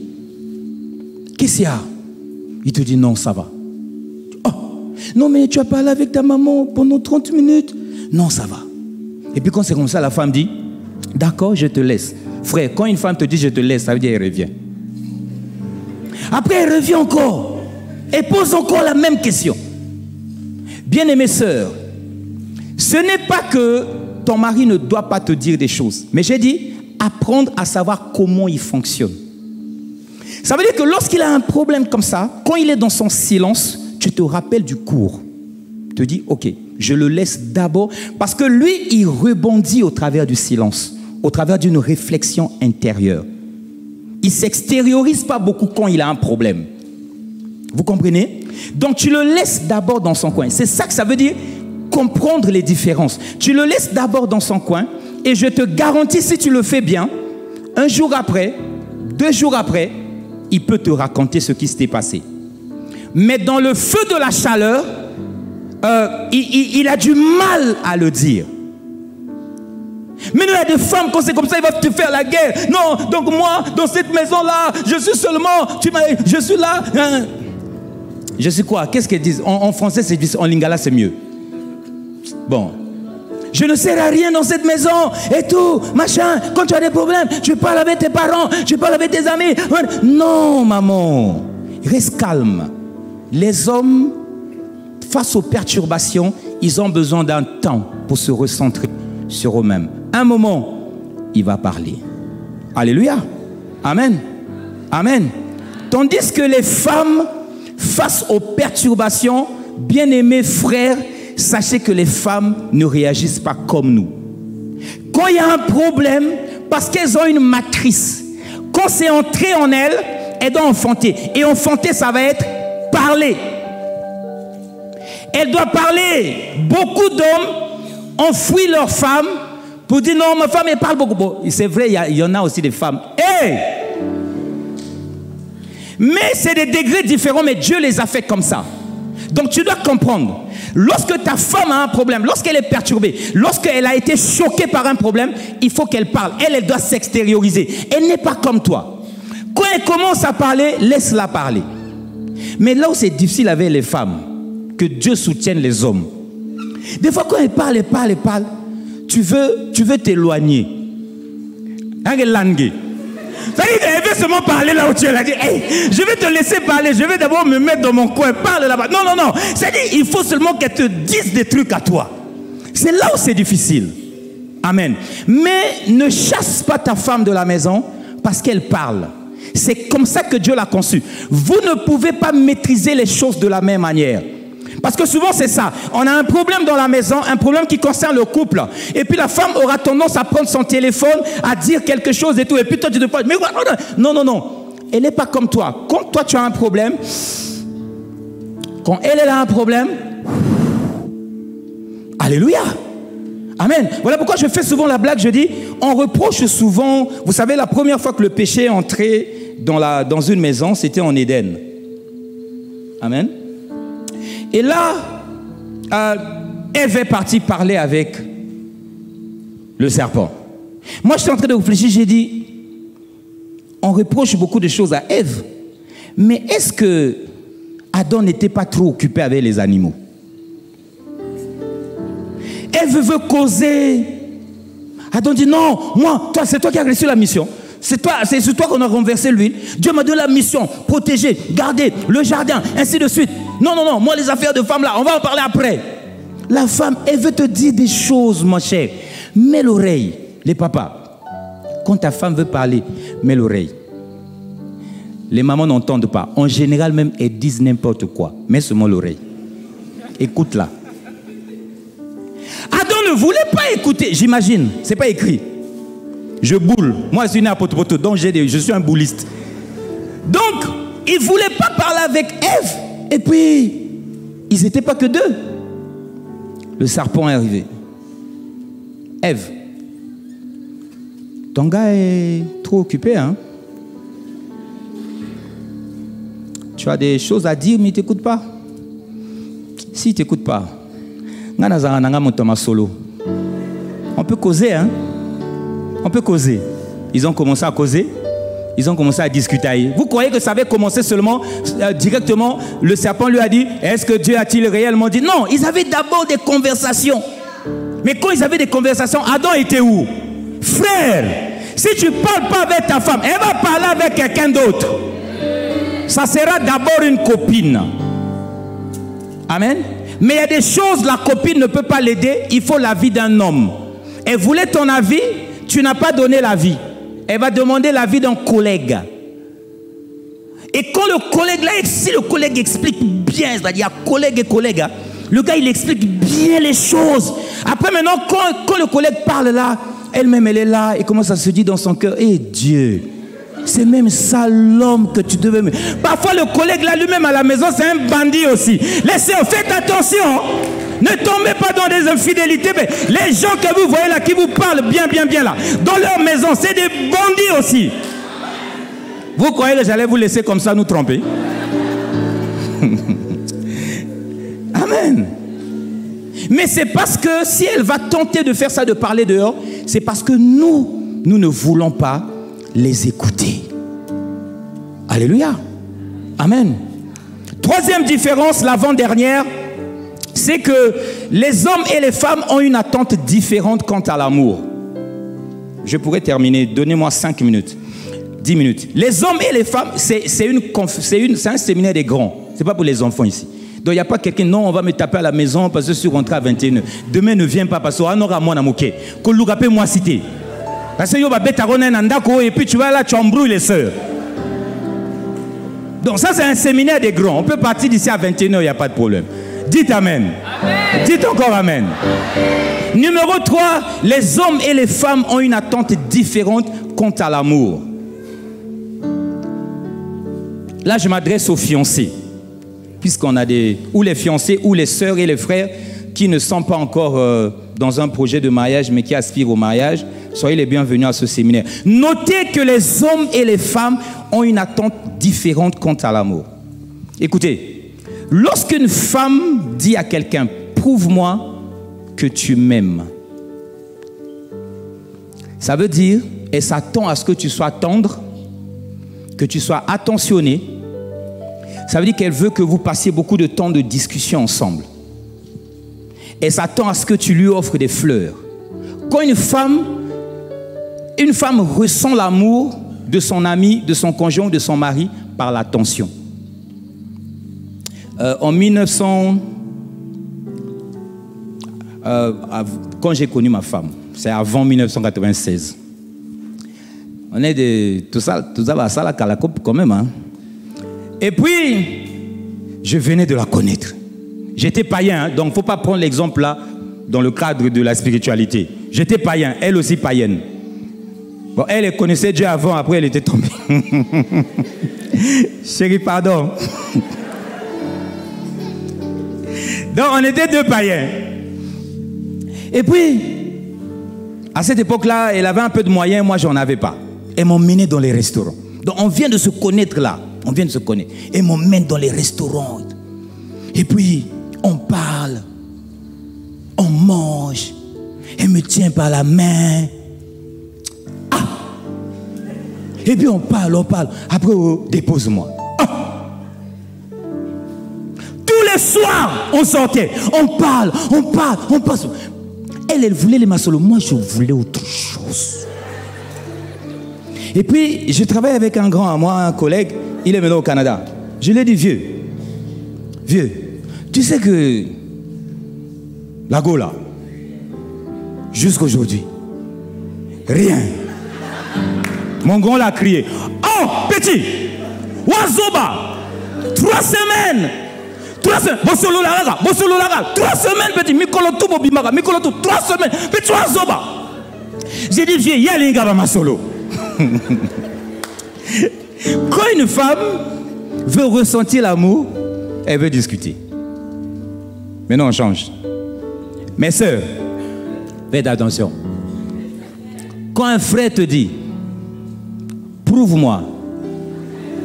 qu'est-ce qu'il y a? Il te dit, non, ça va. Oh, non, mais tu as parlé avec ta maman pendant 30 minutes. Non, ça va. Et puis quand c'est comme ça, la femme dit, d'accord, je te laisse. Frère, quand une femme te dit je te laisse, ça veut dire elle revient. Après, elle revient encore et pose encore la même question. Bien-aimée sœur, ce n'est pas que ton mari ne doit pas te dire des choses, mais j'ai dit apprendre à savoir comment il fonctionne. Ça veut dire que lorsqu'il a un problème comme ça, quand il est dans son silence, tu te rappelles du cours. Tu te dis, ok, je le laisse d'abord parce que lui, il rebondit au travers du silence, au travers d'une réflexion intérieure. Il s'extériorise pas beaucoup quand il a un problème. Vous comprenez? Donc tu le laisses d'abord dans son coin. C'est ça que ça veut dire comprendre les différences. Tu le laisses d'abord dans son coin et je te garantis si tu le fais bien, un jour après, deux jours après, il peut te raconter ce qui s'est passé. Mais dans le feu de la chaleur, euh, il, a du mal à le dire. Mais il y a des femmes, quand c'est comme ça, ils vont te faire la guerre. Non, donc moi, dans cette maison-là, je suis seulement, tu je suis là. Hein. Je suis quoi? Qu'est-ce qu'elles disent? En, français, c'est en lingala, c'est mieux. Bon. Je ne sers à rien dans cette maison et tout, machin. Quand tu as des problèmes, tu parles avec tes parents, tu parles avec tes amis. Non, maman. Reste calme. Les hommes face aux perturbations, ils ont besoin d'un temps pour se recentrer sur eux-mêmes. Un moment, il va parler. Alléluia. Amen. Amen. Tandis que les femmes, face aux perturbations, bien-aimés frères, sachez que les femmes ne réagissent pas comme nous. Quand il y a un problème, parce qu'elles ont une matrice, quand c'est entré en elles, elles doivent enfanter. Et enfanter, ça va être parler. Elle doit parler. Beaucoup d'hommes ont fui leur femme pour dire non, ma femme, elle parle beaucoup. C'est vrai, il y, en a aussi des femmes. Mais c'est des degrés différents, mais Dieu les a fait comme ça. Donc tu dois comprendre. Lorsque ta femme a un problème, lorsqu'elle est perturbée, lorsqu'elle a été choquée par un problème, il faut qu'elle parle. Elle, elle doit s'extérioriser. Elle n'est pas comme toi. Quand elle commence à parler, laisse-la parler. Mais là où c'est difficile avec les femmes, que Dieu soutienne les hommes. Des fois, quand elle parle, elle parle, elle parle, tu veux tu veux t'éloigner. Elle veut seulement parler là où tu es. Elle a dit, je vais te laisser parler. Je vais d'abord me mettre dans mon coin. Parle là-bas. Non, non, non. C'est-à-dire, il faut seulement qu'elle te dise des trucs à toi. C'est là où c'est difficile. Amen. Mais ne chasse pas ta femme de la maison parce qu'elle parle. C'est comme ça que Dieu l'a conçu. Vous ne pouvez pas maîtriser les choses de la même manière. Parce que souvent c'est ça. On a un problème dans la maison, un problème qui concerne le couple. Et puis la femme aura tendance à prendre son téléphone, à dire quelque chose et tout. Et puis toi tu te poses, mais non, non, non. Elle n'est pas comme toi. Quand toi tu as un problème, quand elle, elle a un problème, Alléluia. Amen. Voilà pourquoi je fais souvent la blague, je dis, on reproche souvent, vous savez, la première fois que le péché est entré dans, la, dans une maison, c'était en Éden. Amen. Et là, euh, Ève est partie parler avec le serpent. Moi, je suis en train de réfléchir, j'ai dit, on reproche beaucoup de choses à Ève, mais est-ce que Adam n'était pas trop occupé avec les animaux? Ève veut causer. Adam dit non, moi, toi, c'est toi qui as reçu la mission. C'est toi, c'est sur toi qu'on a renversé l'huile. Dieu m'a donné la mission, protéger, garder le jardin, ainsi de suite. Non, non, non, moi les affaires de femmes là, on va en parler après. La femme, elle veut te dire des choses, mon cher. Mets l'oreille, les papas. Quand ta femme veut parler, mets l'oreille. Les mamans n'entendent pas. En général, même, elles disent n'importe quoi. Mets seulement l'oreille. Écoute-la. Adam ne voulait pas écouter, j'imagine. C'est pas écrit. Je boule. Moi, je suis né à Potopoto, donc je suis un bouliste. Donc, il ne voulait pas parler avec Ève. Et puis, ils n'étaient pas que deux. Le serpent est arrivé. Ève, ton gars est trop occupé, hein? Tu as des choses à dire, mais il ne t'écoute pas. S'il ne t'écoute pas, on peut causer, hein? On peut causer. Ils ont commencé à causer. Ils ont commencé à discuter. Vous croyez que ça avait commencé seulement euh, directement Le serpent lui a dit Est-ce que Dieu a-t-il réellement dit? Non, ils avaient d'abord des conversations. Mais quand ils avaient des conversations, Adam était où? Frère, si tu ne parles pas avec ta femme, elle va parler avec quelqu'un d'autre. Ça sera d'abord une copine. Amen. Mais il y a des choses, la copine ne peut pas l'aider. Il faut l'avis d'un homme. Elle voulait ton avis, tu n'as pas donné l'avis. Elle va demander l'avis d'un collègue. Et quand le collègue, là, si le collègue explique bien, c'est-à-dire collègue et collègue, hein, le gars, il explique bien les choses. Après, maintenant, quand, le collègue parle là, elle-même, elle est là et commence à se dire dans son cœur, eh Dieu, c'est même ça l'homme que tu devais... Parfois, le collègue là, lui-même à la maison, c'est un bandit aussi. Laissez, faites attention. Ne tombez pas dans des infidélités. Mais les gens que vous voyez là, qui vous parlent bien, bien, bien là, dans leur maison, c'est des bandits aussi. Vous croyez que j'allais vous laisser comme ça nous tromper? [laughs] Amen. Mais c'est parce que si elle va tenter de faire ça, de parler dehors, c'est parce que nous, nous ne voulons pas les écouter. Alléluia. Amen. Troisième différence, l'avant-dernière, c'est que les hommes et les femmes ont une attente différente quant à l'amour. Je pourrais terminer, donnez-moi cinq minutes, dix minutes. Les hommes et les femmes, c'est un séminaire des grands, c'est pas pour les enfants ici. Donc il n'y a pas quelqu'un, non, on va me taper à la maison parce que je suis rentré à 21h. Demain ne vient pas parce qu'on aura moi moqué. Que moi cité. Parce que et puis tu vas là, tu embrouilles les sœurs. Donc ça c'est un séminaire des grands. On peut partir d'ici à 21h, il n'y a pas de problème. Dites amen. Dites encore amen. Numéro 3, les hommes et les femmes ont une attente différente quant à l'amour. Là, je m'adresse aux fiancés, puisqu'on a des, ou les fiancés, ou les sœurs et les frères qui ne sont pas encore euh, dans un projet de mariage, mais qui aspirent au mariage. Soyez les bienvenus à ce séminaire. Notez que les hommes et les femmes ont une attente différente quant à l'amour. Écoutez, Lorsqu'une femme dit à quelqu'un, prouve-moi que tu m'aimes, ça veut dire, elle s'attend à ce que tu sois tendre, que tu sois attentionné. Ça veut dire qu'elle veut que vous passiez beaucoup de temps de discussion ensemble. Elle s'attend à ce que tu lui offres des fleurs. Quand une femme, une femme ressent l'amour de son ami, de son conjoint, de son mari par l'attention. Euh, en 1900, euh, quand j'ai connu ma femme, c'est avant 1996. On est de tout ça, tout ça, ça la quand même. Hein. Et puis, je venais de la connaître. J'étais païen, hein, donc il ne faut pas prendre l'exemple là dans le cadre de la spiritualité. J'étais païen, elle aussi païenne. Bon, elle, connaissait Dieu avant, après elle était tombée. [laughs] Chérie, pardon. [laughs] Donc on était deux païens. Et puis, à cette époque-là, elle avait un peu de moyens, moi j'en avais pas. Elle m'emmenait dans les restaurants. Donc on vient de se connaître là. On vient de se connaître. Elle m'emmène dans les restaurants. Et puis, on parle. On mange. Elle me tient par la main. Ah! Et puis on parle, on parle. Après, oh, dépose-moi. Ah! Tous les soirs, on sortait. On parle, on parle, on passe. Elle, elle voulait les massolos. Moi, je voulais autre chose. Et puis, je travaille avec un grand à moi, un collègue. Il est maintenant au Canada. Je lui ai dit, vieux, vieux, tu sais que la Gola, jusqu'aujourd'hui, rien. Mon grand l'a crié. Oh, petit, Wazoba, trois semaines Trois semaines. Trois semaines, petit. Mikolo tout bobimaka. Mikolo tout. Trois semaines. Petit Wazoba. J'ai dit, viens, y'a l'ingaba ma solo. [laughs] Quand une femme veut ressentir l'amour, elle veut discuter. Maintenant, on change. Mes soeurs, faites attention. Quand un frère te dit, prouve-moi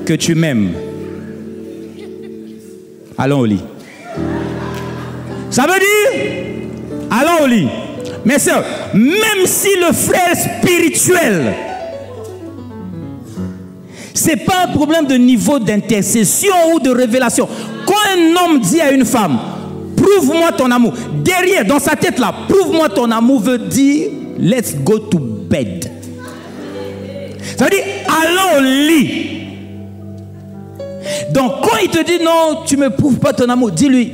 que tu m'aimes, allons au lit. Ça veut dire, allons au lit. Mes soeurs, même si le frère spirituel, ce n'est pas un problème de niveau d'intercession ou de révélation. Quand un homme dit à une femme, prouve-moi ton amour, derrière, dans sa tête là, prouve-moi ton amour veut dire, let's go to bed. Ça veut dire, allons au lit. Donc quand il te dit non, tu ne me prouves pas ton amour, dis-lui,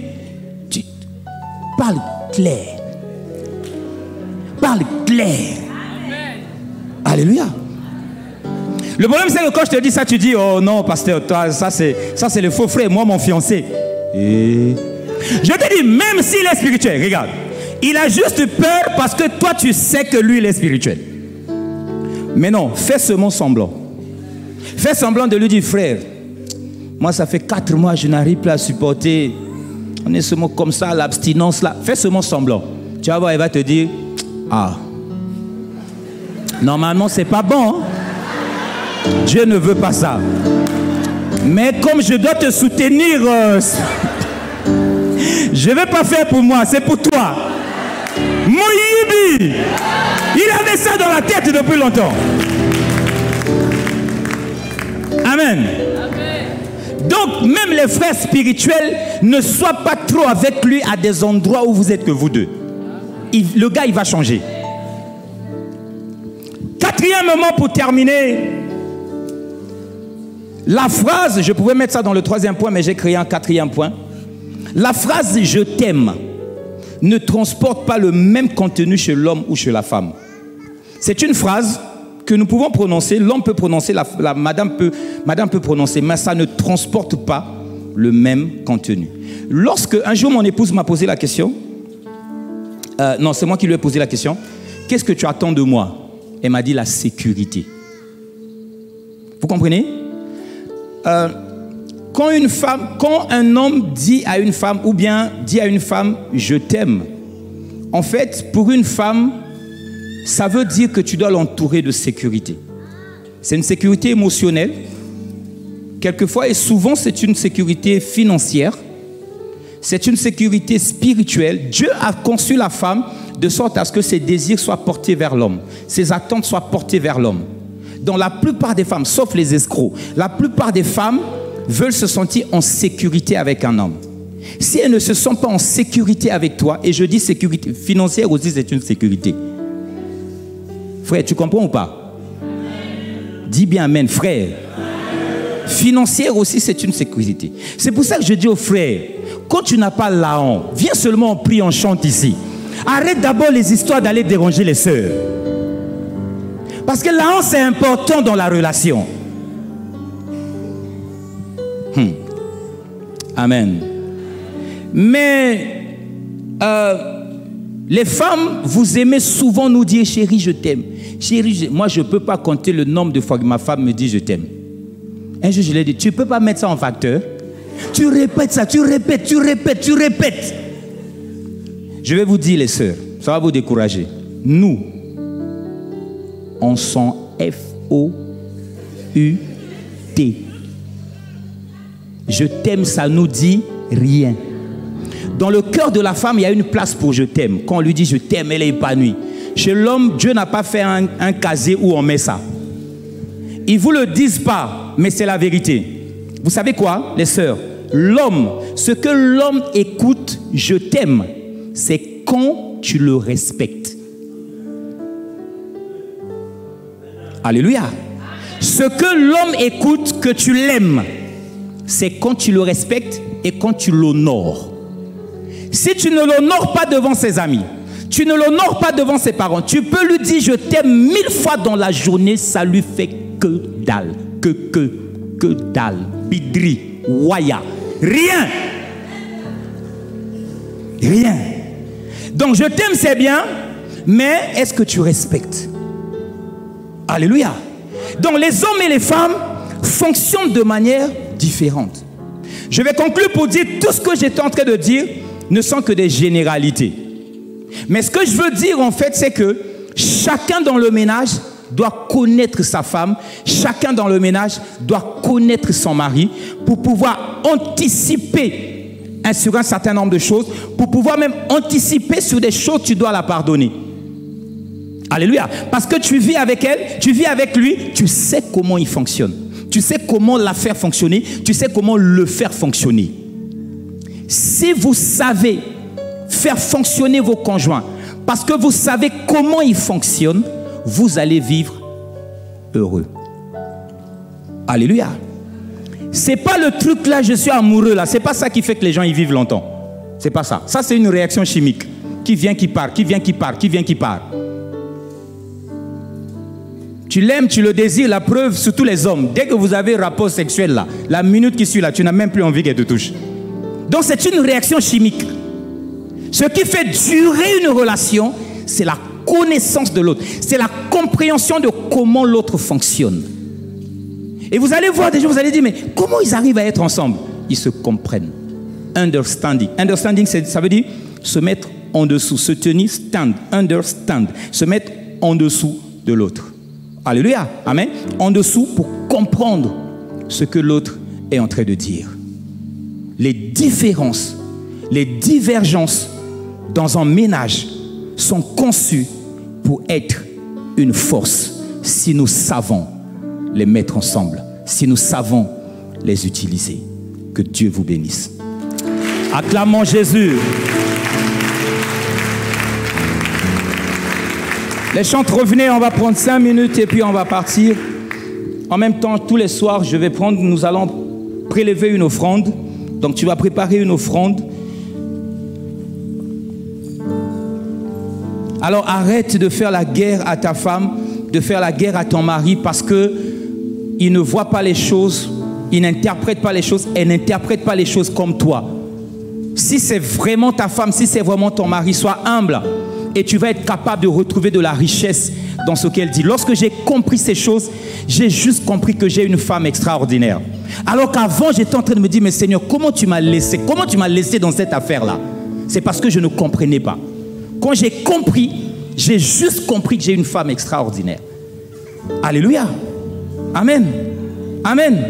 parle clair. Parle clair. Alléluia. Le problème, c'est que quand je te dis ça, tu dis, oh non, pasteur, toi, ça c'est, ça c'est le faux frère, moi mon fiancé. Et... Je te dis, même s'il est spirituel, regarde, il a juste peur parce que toi tu sais que lui il est spirituel. Mais non, fais seulement semblant. Fais semblant de lui dire, frère, moi ça fait quatre mois, je n'arrive plus à supporter. On est seulement comme ça, l'abstinence là. Fais seulement semblant. Tu vas voir, il va te dire, ah, normalement c'est pas bon. Hein? Dieu ne veut pas ça. Mais comme je dois te soutenir, euh, je ne vais pas faire pour moi, c'est pour toi. Moïbi, il avait ça dans la tête depuis longtemps. Amen. Donc, même les frères spirituels, ne soient pas trop avec lui à des endroits où vous êtes que vous deux. le gars, il va changer. Quatrième moment pour terminer, la phrase, je pouvais mettre ça dans le troisième point, mais j'ai créé un quatrième point. La phrase je t'aime ne transporte pas le même contenu chez l'homme ou chez la femme. C'est une phrase que nous pouvons prononcer, l'homme peut prononcer, la, madame, peut, madame peut prononcer, mais ça ne transporte pas le même contenu. Lorsque un jour mon épouse m'a posé la question, euh, non, c'est moi qui lui ai posé la question, qu'est-ce que tu attends de moi? Elle m'a dit la sécurité. Vous comprenez? Euh, quand une femme, quand un homme dit à une femme, ou bien dit à une femme, je t'aime, en fait, pour une femme, ça veut dire que tu dois l'entourer de sécurité. C'est une sécurité émotionnelle, quelquefois, et souvent, c'est une sécurité financière, c'est une sécurité spirituelle. Dieu a conçu la femme de sorte à ce que ses désirs soient portés vers l'homme, ses attentes soient portées vers l'homme. Dans la plupart des femmes, sauf les escrocs, la plupart des femmes veulent se sentir en sécurité avec un homme. Si elles ne se sentent pas en sécurité avec toi, et je dis sécurité financière aussi, c'est une sécurité. Frère, tu comprends ou pas? Dis bien Amen, frère. Financière aussi, c'est une sécurité. C'est pour ça que je dis aux frères, quand tu n'as pas la honte, viens seulement en prie, on chante ici. Arrête d'abord les histoires d'aller déranger les sœurs. Parce que la honte, c'est important dans la relation. Amen. Mais euh, les femmes, vous aimez souvent nous dire, chérie, je t'aime. Chérie, moi, je ne peux pas compter le nombre de fois que ma femme me dit, je t'aime. Un jour, je lui ai dit, tu ne peux pas mettre ça en facteur. Tu répètes ça, tu répètes, tu répètes, tu répètes. Je vais vous dire, les sœurs, ça va vous décourager. Nous, on sent F-O-U-T. Je t'aime, ça nous dit rien. Dans le cœur de la femme, il y a une place pour je t'aime. Quand on lui dit je t'aime, elle est épanouie. Chez l'homme, Dieu n'a pas fait un, un casier où on met ça. Ils ne vous le disent pas, mais c'est la vérité. Vous savez quoi, les sœurs? L'homme, ce que l'homme écoute, je t'aime, c'est quand tu le respectes. Alléluia. Ce que l'homme écoute, que tu l'aimes, c'est quand tu le respectes et quand tu l'honores. Si tu ne l'honores pas devant ses amis, tu ne l'honores pas devant ses parents, tu peux lui dire je t'aime mille fois dans la journée, ça lui fait que dalle, que, que, que dalle, bidri, waya, rien. Rien. Donc je t'aime, c'est bien, mais est-ce que tu respectes? Alléluia. Donc les hommes et les femmes fonctionnent de manière différente. Je vais conclure pour dire tout ce que j'étais en train de dire ne sont que des généralités. Mais ce que je veux dire en fait, c'est que chacun dans le ménage doit connaître sa femme, chacun dans le ménage doit connaître son mari pour pouvoir anticiper sur un certain nombre de choses, pour pouvoir même anticiper sur des choses, tu dois la pardonner. Alléluia. Parce que tu vis avec elle, tu vis avec lui, tu sais comment il fonctionne. Tu sais comment la faire fonctionner, tu sais comment le faire fonctionner. Si vous savez faire fonctionner vos conjoints, parce que vous savez comment ils fonctionnent, vous allez vivre heureux. Alléluia. C'est pas le truc là, je suis amoureux là. C'est pas ça qui fait que les gens y vivent longtemps. C'est pas ça. Ça c'est une réaction chimique qui vient, qui part, qui vient, qui part, qui vient, qui part. Tu l'aimes, tu le désires, la preuve, surtout les hommes. Dès que vous avez rapport sexuel là, la minute qui suit là, tu n'as même plus envie qu'elle te touche. Donc c'est une réaction chimique. Ce qui fait durer une relation, c'est la connaissance de l'autre. C'est la compréhension de comment l'autre fonctionne. Et vous allez voir des gens, vous allez dire, mais comment ils arrivent à être ensemble? Ils se comprennent. Understanding. Understanding, ça veut dire se mettre en dessous, se tenir, stand, understand, se mettre en dessous de l'autre. Alléluia. Amen. En dessous pour comprendre ce que l'autre est en train de dire. Les différences, les divergences dans un ménage sont conçues pour être une force si nous savons les mettre ensemble, si nous savons les utiliser. Que Dieu vous bénisse. Acclamons Jésus. Les chantres, revenez, on va prendre cinq minutes et puis on va partir. En même temps, tous les soirs, je vais prendre, nous allons prélever une offrande. Donc tu vas préparer une offrande. Alors arrête de faire la guerre à ta femme, de faire la guerre à ton mari parce que il ne voit pas les choses, il n'interprète pas les choses, elle n'interprète pas les choses comme toi. Si c'est vraiment ta femme, si c'est vraiment ton mari, sois humble et tu vas être capable de retrouver de la richesse dans ce qu'elle dit. Lorsque j'ai compris ces choses, j'ai juste compris que j'ai une femme extraordinaire. Alors qu'avant, j'étais en train de me dire, mais Seigneur, comment tu m'as laissé Comment tu m'as laissé dans cette affaire-là? C'est parce que je ne comprenais pas. Quand j'ai compris, j'ai juste compris que j'ai une femme extraordinaire. Alléluia. Amen. Amen.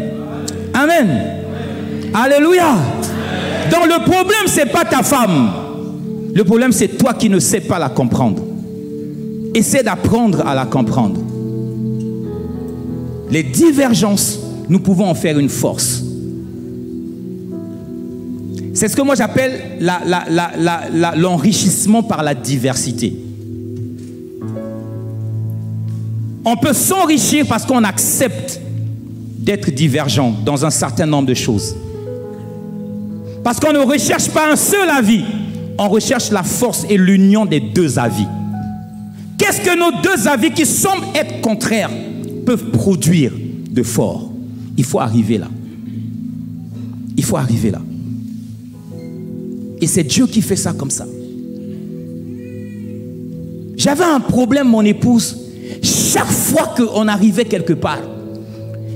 Amen. Alléluia. Donc le problème, ce n'est pas ta femme. Le problème, c'est toi qui ne sais pas la comprendre. Essaie d'apprendre à la comprendre. Les divergences, nous pouvons en faire une force. C'est ce que moi j'appelle l'enrichissement par la diversité. On peut s'enrichir parce qu'on accepte d'être divergent dans un certain nombre de choses. Parce qu'on ne recherche pas un seul avis, on recherche la force et l'union des deux avis. Qu'est-ce que nos deux avis qui semblent être contraires peuvent produire de fort? Il faut arriver là. Il faut arriver là. Et c'est Dieu qui fait ça comme ça. J'avais un problème, mon épouse, chaque fois qu'on arrivait quelque part.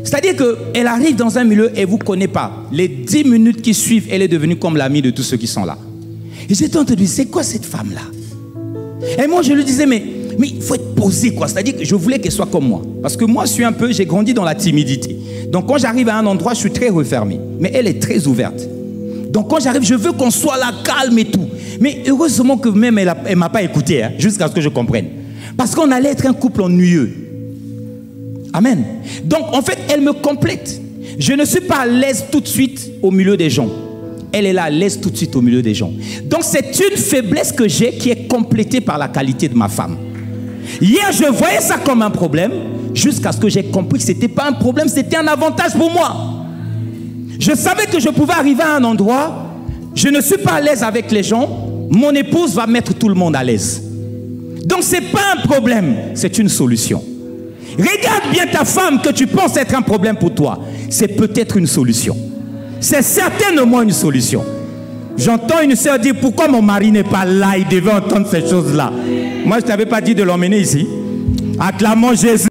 C'est-à-dire qu'elle arrive dans un milieu et vous ne connaît pas. Les dix minutes qui suivent, elle est devenue comme l'amie de tous ceux qui sont là. Et j'étais en train de dire, c'est quoi cette femme-là? Et moi, je lui disais, mais il faut être posé, quoi. C'est-à-dire que je voulais qu'elle soit comme moi. Parce que moi, je suis un peu, j'ai grandi dans la timidité. Donc quand j'arrive à un endroit, je suis très refermé. Mais elle est très ouverte. Donc quand j'arrive, je veux qu'on soit là calme et tout. Mais heureusement que même elle ne m'a pas écouté, hein, jusqu'à ce que je comprenne. Parce qu'on allait être un couple ennuyeux. Amen. Donc en fait, elle me complète. Je ne suis pas à l'aise tout de suite au milieu des gens. Elle est là à l'aise tout de suite au milieu des gens. Donc c'est une faiblesse que j'ai qui est complétée par la qualité de ma femme. Hier, je voyais ça comme un problème, jusqu'à ce que j'ai compris que ce n'était pas un problème, c'était un avantage pour moi. Je savais que je pouvais arriver à un endroit, je ne suis pas à l'aise avec les gens, mon épouse va mettre tout le monde à l'aise. Donc ce n'est pas un problème, c'est une solution. Regarde bien ta femme que tu penses être un problème pour toi. C'est peut-être une solution. C'est certainement une solution. J'entends une sœur dire pourquoi mon mari n'est pas là, il devait entendre ces choses-là. Moi, je ne t'avais pas dit de l'emmener ici. Acclamons Jésus.